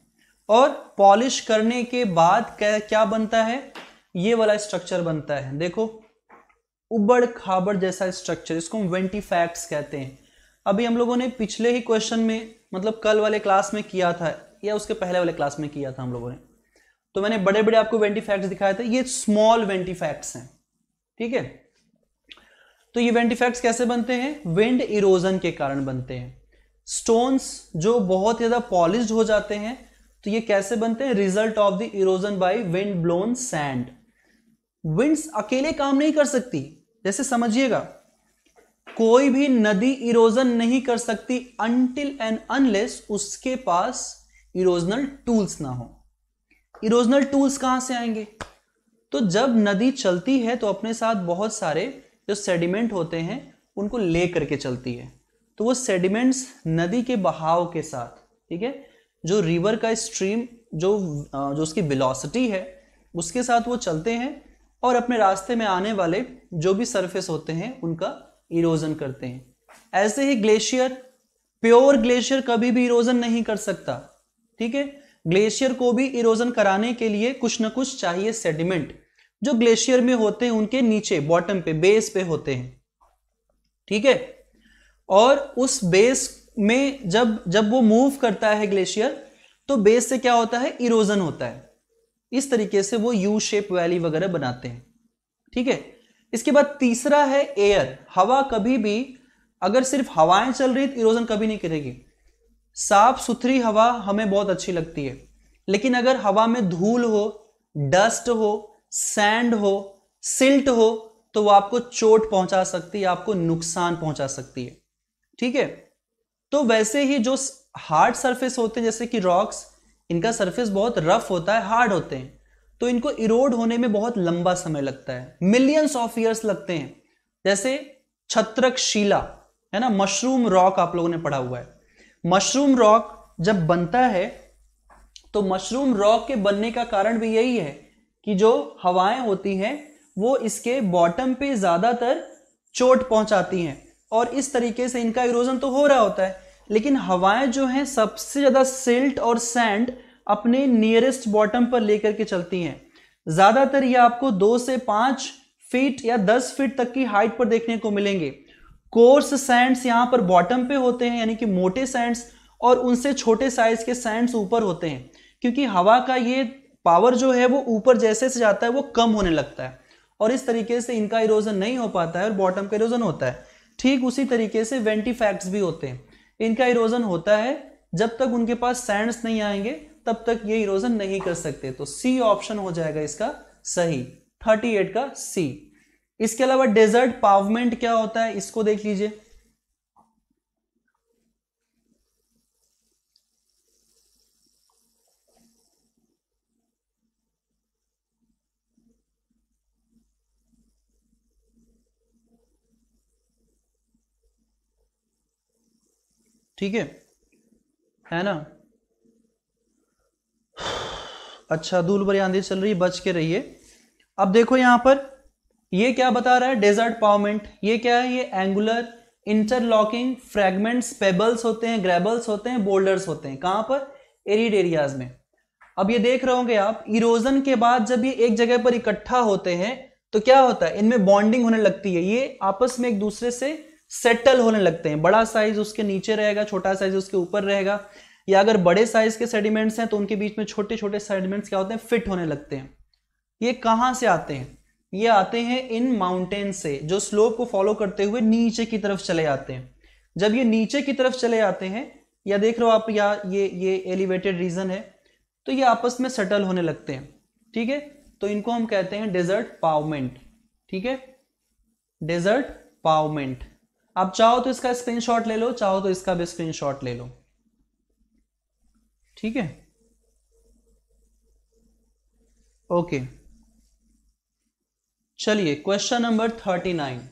और पॉलिश करने के बाद क्या क्या बनता है? ये वाला स्ट्रक्चर बनता है। देखो, उबड़ खाबड़ जैसा स्ट्रक्चर इसको हम वेंटीफैक्ट्स कहते हैं। अभी हम लोगों ने पिछले ही क्वेश्चन में मतलब कल वाले क्लास में किया था, या उसके पहले वाले क्लास में किया था हम लोगों ने। तो मैंने बड़े बड़े आपको वेंटीफैक्ट्स दिखाए थे, ये स्मॉल वेंटीफैक्ट्स हैं। ठीक है? तो ये वेंट इफेक्ट्स कैसे बनते हैं? विंड इरोजन के कारण बनते हैं। स्टोन्स जो बहुत ज़्यादा पॉलिश हो जाते हैं तो ये कैसे बनते हैं? Result of the erosion by wind blown sand winds अकेले काम नहीं कर सकती। जैसे समझिएगा, कोई भी नदी इरोजन नहीं कर सकती अनटिल एंड अनलेस उसके पास इरोजनल टूल्स ना हो। इरोजनल टूल्स कहाँ से आएँगे? तो जब नदी चलती है तो अपने साथ बहुत सारे जो सेडिमेंट होते हैं, उनको ले करके चलती है। तो वो सेडिमेंट्स नदी के बहाव के साथ, ठीक है? जो रिवर का स्ट्रीम जो जो उसकी वेलोसिटी है, उसके साथ वो चलते हैं और अपने रास्ते में आने वाले जो भी सरफेस होते हैं, उनका इरोजन करते हैं। ऐसे ही ग्लेशियर प्योर ग्लेशियर कभी भी इरोजन नहीं कर सकता, ठीक है? ग्लेशियर को भी इरोजन कराने के लिए कुछ ना कुछ चाहिए सेडिमेंट जो ग्लेशियर में होते हैं, उनके नीचे बॉटम पे बेस पे होते हैं। ठीक है? और उस बेस में जब जब वो मूव करता है ग्लेशियर तो बेस से क्या होता है? इरोजन होता है। इस तरीके से वो यू शेप वैली वगैरह बनाते हैं। ठीक है? इसके बाद तीसरा है एयर हवा कभी भी, अगर सिर्फ़ हवाएँ चल रही तो इरोजन कभी नहीं करेगी। साफ़ सुथरी हवा हमें बहुत अच्छी लगती है। लेकिन अगर हवा में धूल हो डस्ट हो सैंड हो सिल्ट हो तो वो आपको चोट पहुँचा सकती है, आपको नुकसान पहुँचा सकती है। ठीक है? तो वैसे ही जो हार्ड सरफेस होते हैं, जैसे कि रॉक्स इनका सरफेस बहुत रफ होता है हार्ड होते हैं। तो इनको इरोड होने में बहुत लंबा समय लगता है। मिलियंस ऑफ़ ईयर्स लगते हैं। जैसे छत्रक शिला है ना? मशरूम रॉक आप लोगों ने पढ़ा हुआ है। मशरूम रॉक जब बनता है तो मशरूम रॉक के बनने का कारण भी यही है कि जो हवाएँ होती हैं, वो इसके बॉटम पे ज़्यादातर चोट पहुंचाती हैं। और इस तरीके से इनका इरोजन तो हो रहा होता है, लेकिन हवाएँ जो हैं, सबसे ज़्यादा सिल्ट और सैंड अपने नियरेस्ट बॉटम पर लेकर के चलती हैं। ज़्यादातर ये आपको दो से पाँच फीट या दस फीट तक की हाइट पर देखने को मिलेंगे। कोर्स सैंड्स यहाँ पर बॉटम पे होते हैं, यानी कि मोटे सैंड्स और उनसे छोटे साइज़ के सैंड्स ऊपर होते हैं। क्योंकि हवा का ये पावर जो है वो ऊपर जैसे से जाता है, वो कम होने लगता है। और इस तरीके से इनका इरोजन नहीं हो पाता है और बॉटम का इरोजन होता है। ठीक उसी तरीके से वेंटीफैक्ट्स भी होते हैं। इनका इरोजन होता है, जब तक उनके पास सैंड्स नहीं आएँगे, तब तक ये इरोजन नहीं कर सकते। तो सी ऑप्शन हो जाएगा इसका सही। 38 का सी इसके अलावा डेजर्ट पावमेंट क्या होता है, इसको देख लीजिए। ठीक है? है ना? अच्छा धूल भरी आंधी चल रही, बच के रहिए। अब देखो यहाँ पर, ये क्या बता रहा है? डेजर्ट पावमेंट ये क्या है? ये एंगुलर इंटरलॉकिंग फ्रेगमेंट्स पेबल्स होते हैं ग्रेबल्स होते हैं बोल्डर्स होते हैं। कहाँ पर? एरिड एरियाज़ में। अब ये देख रहे होंगे आप इरोजन के बाद जब ये एक जगह पर इकट्ठा होते हैं तो क्या होता है? इनमें बॉन्डिंग होने लगती है। ये आपस में एक दूसरे से सेटल होने लगते हैं। बड़ा साइज़ उसके नीचे रहेगा, छोटा साइज़ उसके ऊपर रहेगा। या अगर बड़े साइज़ के सेडिमेंट्स हैं तो उनके बीच में छोटे छोटे सेडिमेंट्स क्या होते हैं? फिट होने लगते हैं। ये कहाँ से आते हैं? ये आते हैं इन माउंटेन से, जो स्लोप को फॉलो करते हुए नीचे की तरफ़ चले आते हैं। जब ये नीचे की तरफ़ चले आते हैं, या देख रहे हो आप, या ये ये एलिवेटेड रीजन है तो ये आपस में सेटल होने लगते हैं। ठीक है? तो इनको हम कहते हैं डेजर्ट पावमेंट ठीक है? डेजर्ट पावमेंट आप चाहो तो इसका स्क्रीनशॉट ले लो, चाहो तो इसका भी स्क्रीनशॉट ले लो। ठीक है? ओके चलिए क्वेश्चन नंबर थर्टी नाइन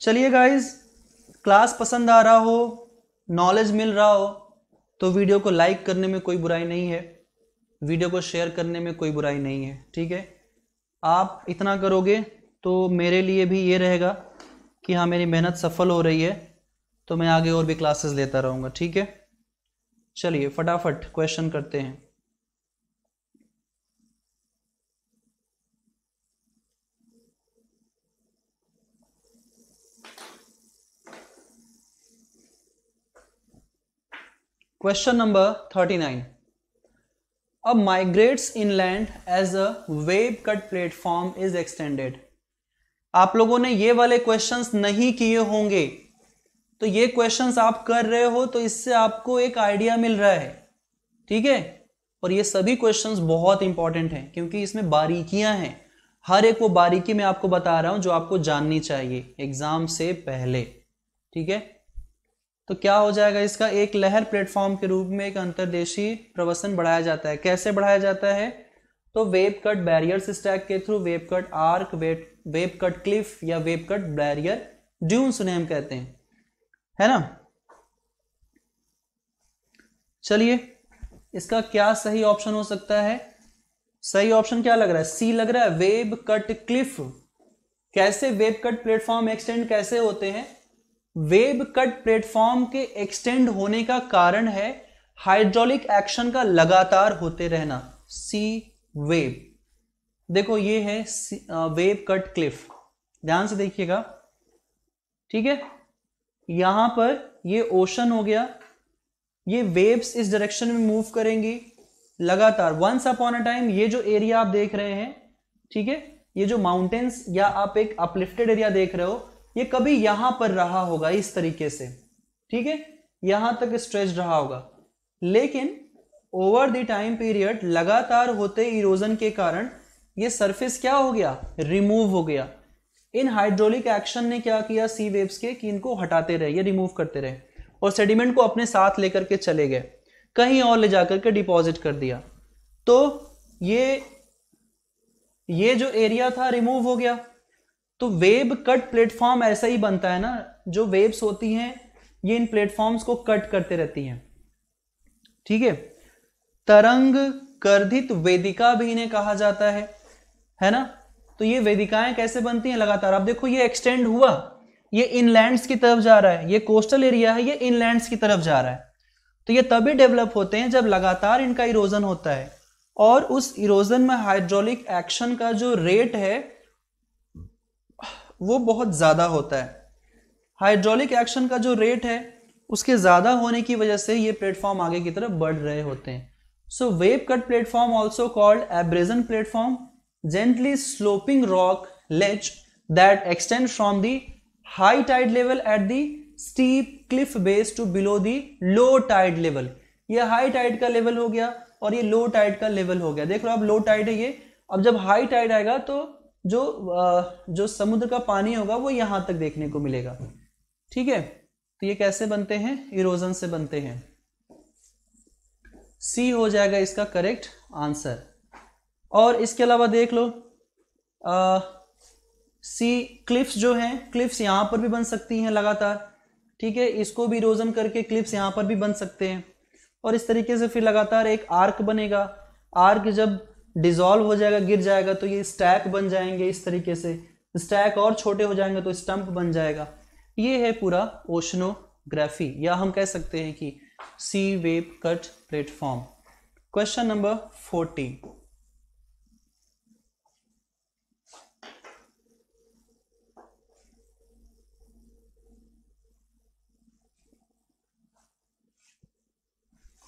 चलिए गाइस क्लास पसंद आ रहा हो नॉलेज मिल रहा हो तो वीडियो को लाइक करने में कोई बुराई नहीं है। वीडियो को शेयर करने में कोई बुराई नहीं है, ठीक है? आप इतना करोगे तो मेरे लिए भी ये रहेगा कि हाँ मेरी मेहनत सफल हो रही है तो मैं आगे और भी क्लासेस लेता रहूँगा, ठीक है? चलिए, फटाफट क्वेश्चन करते हैं। क्वेश्चन नंबर थर्टी नाइन अब migrates inland as a wave cut platform is extended आप लोगों ने ये वाले क्वेश्चंस नहीं किए होंगे। तो ये क्वेश्चंस आप कर रहे हो तो इससे आपको एक आइडिया मिल रहा है। ठीक है? और ये सभी क्वेश्चंस बहुत इंपॉर्टेंट हैं, क्योंकि इसमें बारीकियाँ हैं। हर एक वो बारीकी मैं आपको बता रहा हूँ जो आपको जाननी चाहिए एग्ज़ाम से पहले। ठीक है? तो क्या हो जाएगा? इसका एक लहर प्लेटफॉर्म के रूप में एक अंतरदेशीय प्रवसन बढ़ाया जाता है। कैसे बढ़ाया जाता है? तो वेब कट बैरियर स्टैक के through wave cut arch, wave wave cut cliff या वेब कट बैरियर ड्यून्स उन्हें हम कहते हैं। है ना? चलिए, इसका क्या सही ऑप्शन हो सकता है? सही ऑप्शन क्या लग रहा है? सी लग रहा है वेब कट क्लिफ। कैसे वेब कट प्लेटफॉर्म एक्सटेंड कैसे होते हैं? वेब कट प्लेटफॉर्म के एक्सटेंड होने का कारण है हाइड्रोलिक एक्शन का लगातार होते रहना। Sea wave. देखो, ये है वेब कट क्लिफ। ध्यान से देखिएगा। ठीक है? यहाँ पर ये ओशन हो गया। ये वेव्स इस डायरेक्शन में मूव करेंगी लगातार। वंस अपॉन अ टाइम ये जो एरिया आप देख रहे हैं, ठीक है? ये जो माउंटेन्स या आप एक अपलिफ्टेड एरिया देख रहे हो ये कभी यहाँ पर रहा होगा इस तरीके से, ठीक है? यहाँ तक स्ट्रेच रहा होगा। लेकिन ओवर द टाइम पीरियड लगातार होते इरोजन के कारण ये सरफेस क्या हो गया? रिमूव हो गया। इन हाइड्रोलिक एक्शन ने क्या किया सी वेव्स के? कि इनको हटाते रहे, ये रिमूव करते रहे और सेडिमेंट को अपने साथ लेकर के चले गए। कहीं और ले जाकर के डिपॉजिट कर दिया। तो ये ये जो एरिया था रिमूव हो गया। तो वेब कट प्लेटफॉर्म ऐसा ही बनता है ना, जो वेब्स होती हैं, ये इन प्लेटफॉर्म्स को कट करते रहती हैं। ठीक है? तरंग कर्धित वेदिका भी इन्हें कहा जाता है है ना? तो ये वेदिकाएँ कैसे बनती हैं लगातार? अब देखो, ये एक्सटेंड हुआ, ये इनलैंड्स की तरफ़ जा रहा है, ये कोस्टल एरिया है, ये इनलैंड्स की तरफ़ जा रहा है। तो ये तभी डेवलप होते हैं जब लगातार इनका इरोजन होता है। और उस इरोजन में हाइड्रोलिक एक्शन का जो रेट है वो बहुत ज़्यादा होता है। हाइड्रोलिक एक्शन का जो रेट है, उसके ज़्यादा होने की वजह से ये प्लेटफॉर्म आगे की तरफ़ बढ़ रहे होते हैं। So wave cut platform also called abrasion platform gently sloping rock ledge that extend from the high tide level at the steep cliff base to below the low tide level ये हाई टाइड का लेवल हो गया और ये लो टाइड का लेवल हो गया। देख लो अब लो टाइड है ये। अब जब हाई टाइड आएगा तो जो जो समुद्र का पानी होगा वो यहाँ तक देखने को मिलेगा। ठीक है? तो ये कैसे बनते हैं? इरोजन से बनते हैं। सी हो जाएगा इसका करेक्ट आंसर और इसके अलावा देख लो आ, सी क्लिप्स जो हैं क्लिप्स यहाँ पर भी बन सकती हैं लगातार। ठीक है? इसको भी इरोजन करके क्लिप्स यहाँ पर भी बन सकते हैं। और इस तरीके से फिर लगातार एक आर्क बनेगा। आर्क जब डिजॉल्व हो जाएगा, गिर जाएगा तो ये स्टैक बन जाएँगे इस तरीके से। स्टैक और छोटे हो जाएँगे तो स्टंप बन जाएगा। ये है पूरा ओशनोग्राफी या हम कह सकते हैं कि C wave cut platform question number forty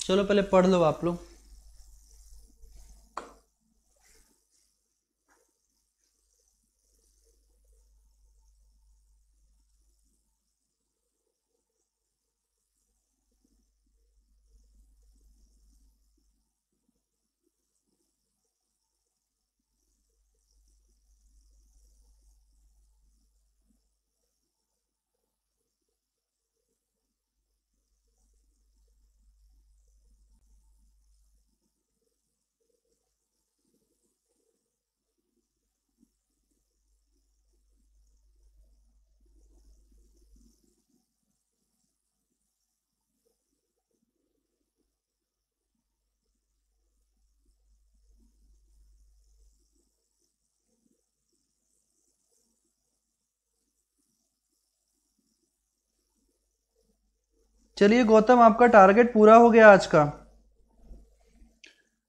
चलो पहले पढ़ लो आप लोग। चलिए गौतम, आपका टारगेट पूरा हो गया आज का।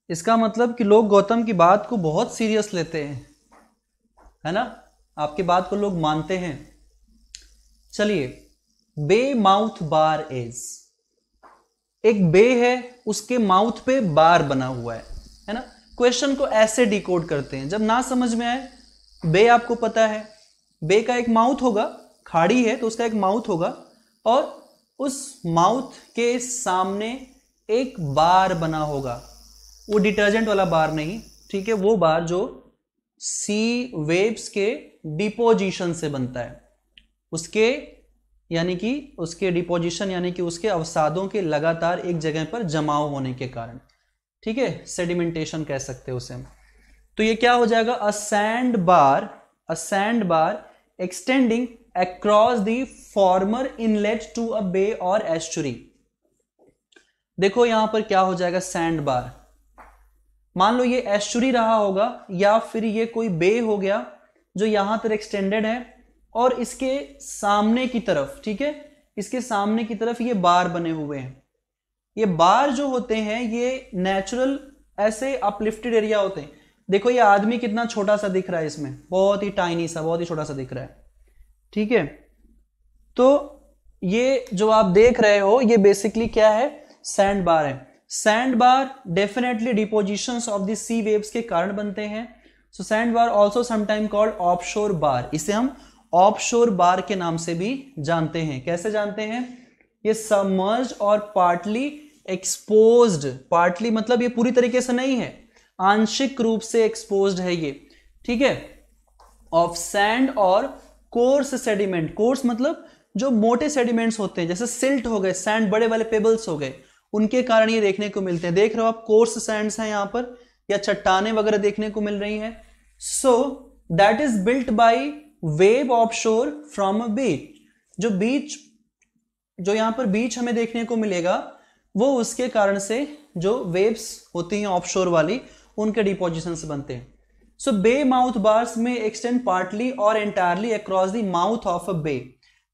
इसका मतलब कि लोग गौतम की बात को बहुत सीरियस लेते हैं, है ना? आपकी बात को लोग मानते हैं। चलिए बे माउथ बार इज़ एक बे है, उसके माउथ पे बार बना हुआ है है ना? क्वेश्चन को ऐसे डिकोड करते हैं। जब ना समझ में आए, बे आपको पता है। बे का एक माउथ होगा, खाड़ी है तो उसका एक माउथ होगा, और उस माउथ के सामने एक बार बना होगा। वो डिटर्जेंट वाला बार नहीं, ठीक है? वो बार जो सी वेव्स के डिपोजिशन से बनता है। उसके यानी कि उसके डिपोजिशन यानी कि उसके अवसादों के लगातार एक जगह पर जमाव होने के कारण, ठीक है? सेडिमेंटेशन कह सकते हैं उसे हम। तो ये क्या हो जाएगा? A sand bar, a sand bar extending across the former inlet to a bay or देखो यहाँ पर क्या हो जाएगा सैंड बार मान लो ये एस्चुरी रहा होगा, या फिर ये कोई बे हो गया जो यहाँ तक एक्सटेंडेड है, और इसके सामने की तरफ़, ठीक है? इसके सामने की तरफ़ ये बार बने हुए हैं। ये बार जो होते हैं, ये नेचुरल ऐसे अपलिफ्टेड एरिया होते हैं। देखो ये आदमी कितना छोटा सा दिख रहा है इसमें। बहुत ही टाइनी सा, बहुत ही छोटा सा दिख रहा है। ठीक है? तो ये जो आप देख रहे हो, ये बेसिकली क्या है? सैंड बार है। Sand bar definitely deposition of the sea waves के कारण बनते हैं। So sand bar also sometime called offshore bar इसे हम ऑफशोर बार के नाम से भी जानते हैं। कैसे जानते हैं? ये सबमर्ज और पार्टली एक्सपोज्ड पार्टली मतलब ये पूरी तरीके से नहीं है। आंशिक रूप से एक्सपोज्ड है ये। ठीक है? ऑफ़ सैंड और कोर्स सेडिमेंट, कोर्स मतलब जो मोटे सेडिमेंट्स होते हैं, जैसे सिल्ट हो गए, सैंड, बड़े वाले पेबल्स हो गए, उनके कारण ये देखने को मिलते हैं। देख रहे हो आप, कोर्स सैंड्स हैं यहाँ पर, या चट्टाने वगैरह देखने को मिल रही हैं। So that is built by wave of shore from a beach जो बीच जो यहाँ पर बीच हमें देखने को मिलेगा, वो उसके कारण से जो वेव्स होती हैं ऑफशोर वाली, उनके डिपोजिशन बनते हैं। सो बे माउथ बार्स में एक्सटेंड पार्टली और entirely across the mouth of a bay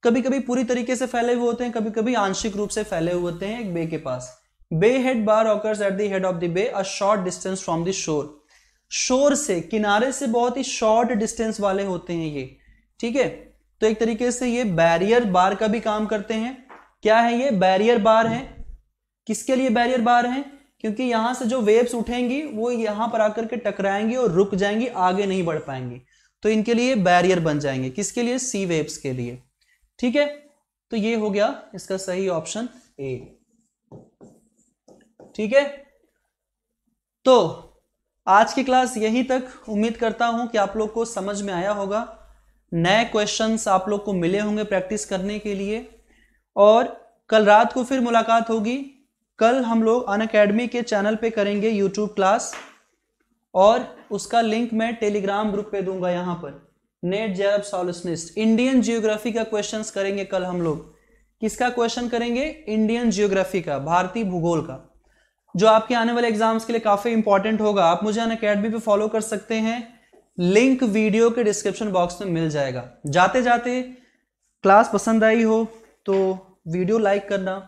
कभी कभी पूरी तरीके से फैले हुए होते हैं, कभी कभी आंशिक रूप से फैले हुए होते हैं एक बे के पास. Bay head bar occurs at the head of the bay a short distance from the shore shore से, किनारे से बहुत ही शॉर्ट डिस्टेंस वाले होते हैं ये. ठीक है? तो एक तरीके से ये बैरियर बार का भी काम करते हैं. क्या है ये? बैरियर बार है. किसके लिए बैरियर बार है? क्योंकि यहाँ से जो वेव्स उठेंगी, वो यहाँ पर आकर के टकराएँगी और रुक जाएँगी, आगे नहीं बढ़ पाएँगी। तो इनके लिए बैरियर बन जाएँगे। किसके लिए? सी वेव्स के लिए। ठीक है? तो ये हो गया इसका सही ऑप्शन ए ठीक है? तो आज की क्लास यहीं तक। उम्मीद करता हूँ कि आप लोग को समझ में आया होगा। नए क्वेश्चंस आप लोग को मिले होंगे प्रैक्टिस करने के लिए। और कल रात को फिर मुलाकात होगी। कल हम लोग अन अकेडमी के चैनल पे करेंगे यूट्यूब क्लास और उसका लिंक मैं टेलीग्राम ग्रुप पे दूँगा यहाँ पर। नेट जैब सॉल्यूशनिस्ट इंडियन जियोग्राफी का क्वेश्चन करेंगे कल हम लोग। किसका क्वेश्चन करेंगे? इंडियन जियोग्राफी का, भारतीय भूगोल का। जो आपके आने वाले एग्ज़ाम्स के लिए काफ़ी इंपॉर्टेंट होगा, आप मुझे अन अकेडमी पे फॉलो कर सकते हैं। लिंक वीडियो के डिस्क्रिप्शन बॉक्स में मिल जाएगा। जाते जाते क्लास पसंद आई हो तो वीडियो लाइक करना।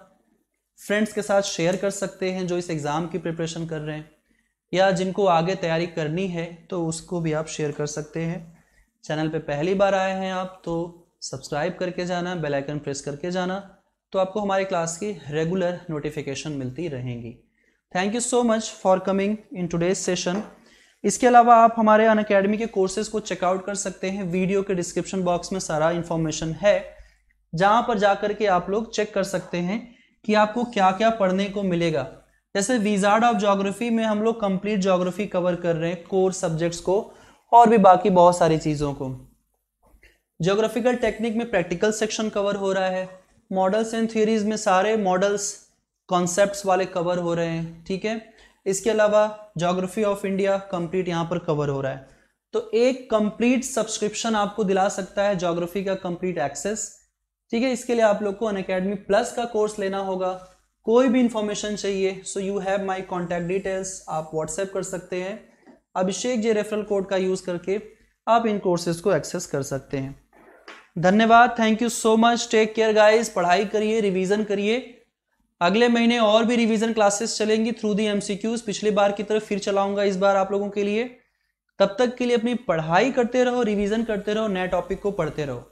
फ्रेंड्स के साथ शेयर कर सकते हैं जो इस एग्ज़ाम की प्रिपरेशन कर रहे हैं, या जिनको आगे तैयारी करनी है तो उसको भी आप शेयर कर सकते हैं। चैनल पे पहली बार आए हैं आप तो सब्सक्राइब करके जाना बेल आइकन प्रेस करके जाना तो आपको हमारी क्लास की रेगुलर नोटिफिकेशन मिलती रहेंगी। Thank you so much for coming in today's session इसके अलावा आप हमारे अन अकेडमी के कोर्सेज को चेकआउट कर सकते हैं। वीडियो के डिस्क्रिप्शन बॉक्स में सारा इंफॉर्मेशन है, जहाँ पर जाकर के आप लोग चेक कर सकते हैं। कि आपको क्या क्या पढ़ने को मिलेगा। जैसे विजार्ड ऑफ़ जोग्राफी में हम लोग कंप्लीट जोग्राफी कवर कर रहे हैं कोर सब्जेक्ट्स को और भी बाकी बहुत सारी चीज़ों को। जोग्राफिकल टेक्निक में प्रैक्टिकल सेक्शन कवर हो रहा है। मॉडल्स एंड थियरीज में सारे मॉडल्स कॉन्सेप्ट्स वाले कवर हो रहे हैं, ठीक है? इसके अलावा जोग्राफी ऑफ़ इंडिया कंप्लीट यहाँ पर कवर हो रहा है। तो एक कंप्लीट सब्सक्रिप्शन आपको दिला सकता है जोग्राफी का कंप्लीट एक्सेस ठीक है, इसके लिए आप लोग को अन अकेडमी प्लस का कोर्स लेना होगा। कोई भी इंफॉर्मेशन चाहिए so you have my contact details आप व्हाट्सएप कर सकते हैं। अभिषेक जे रेफरल कोड का यूज़ करके आप इन कोर्सेज को एक्सेस कर सकते हैं। धन्यवाद thank you so much take care guys पढ़ाई करिए रिवीजन करिए। अगले महीने और भी रिवीजन क्लासेस चलेंगी थ्रू दी एमसीक्यूज पिछली बार की तरफ़ फिर चलाऊँगा इस बार आप लोगों के लिए। तब तक के लिए अपनी पढ़ाई करते रहो रिवीजन करते रहो, नए टॉपिक को पढ़ते रहो।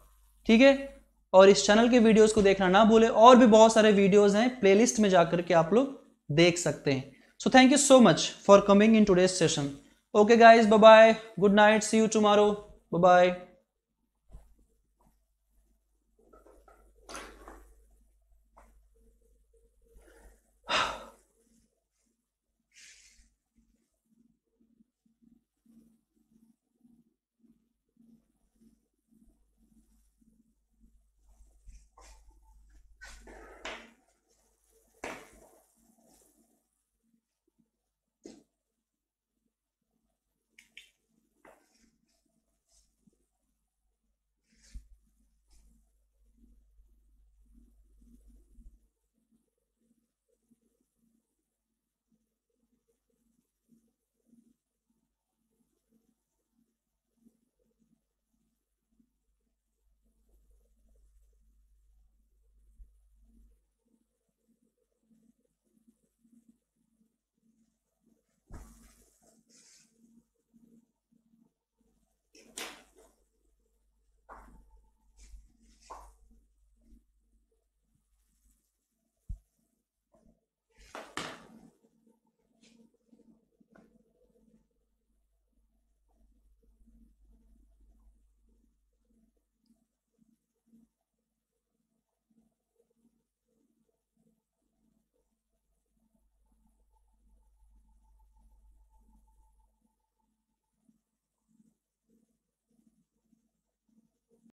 ठीक है? और इस चैनल के वीडियोस को देखना ना भूले, और भी बहुत सारे वीडियोस हैं प्लेलिस्ट में जाकर के आप लोग देख सकते हैं। So thank you so much for coming in today's session okay guys bye good night see you tomorrow bye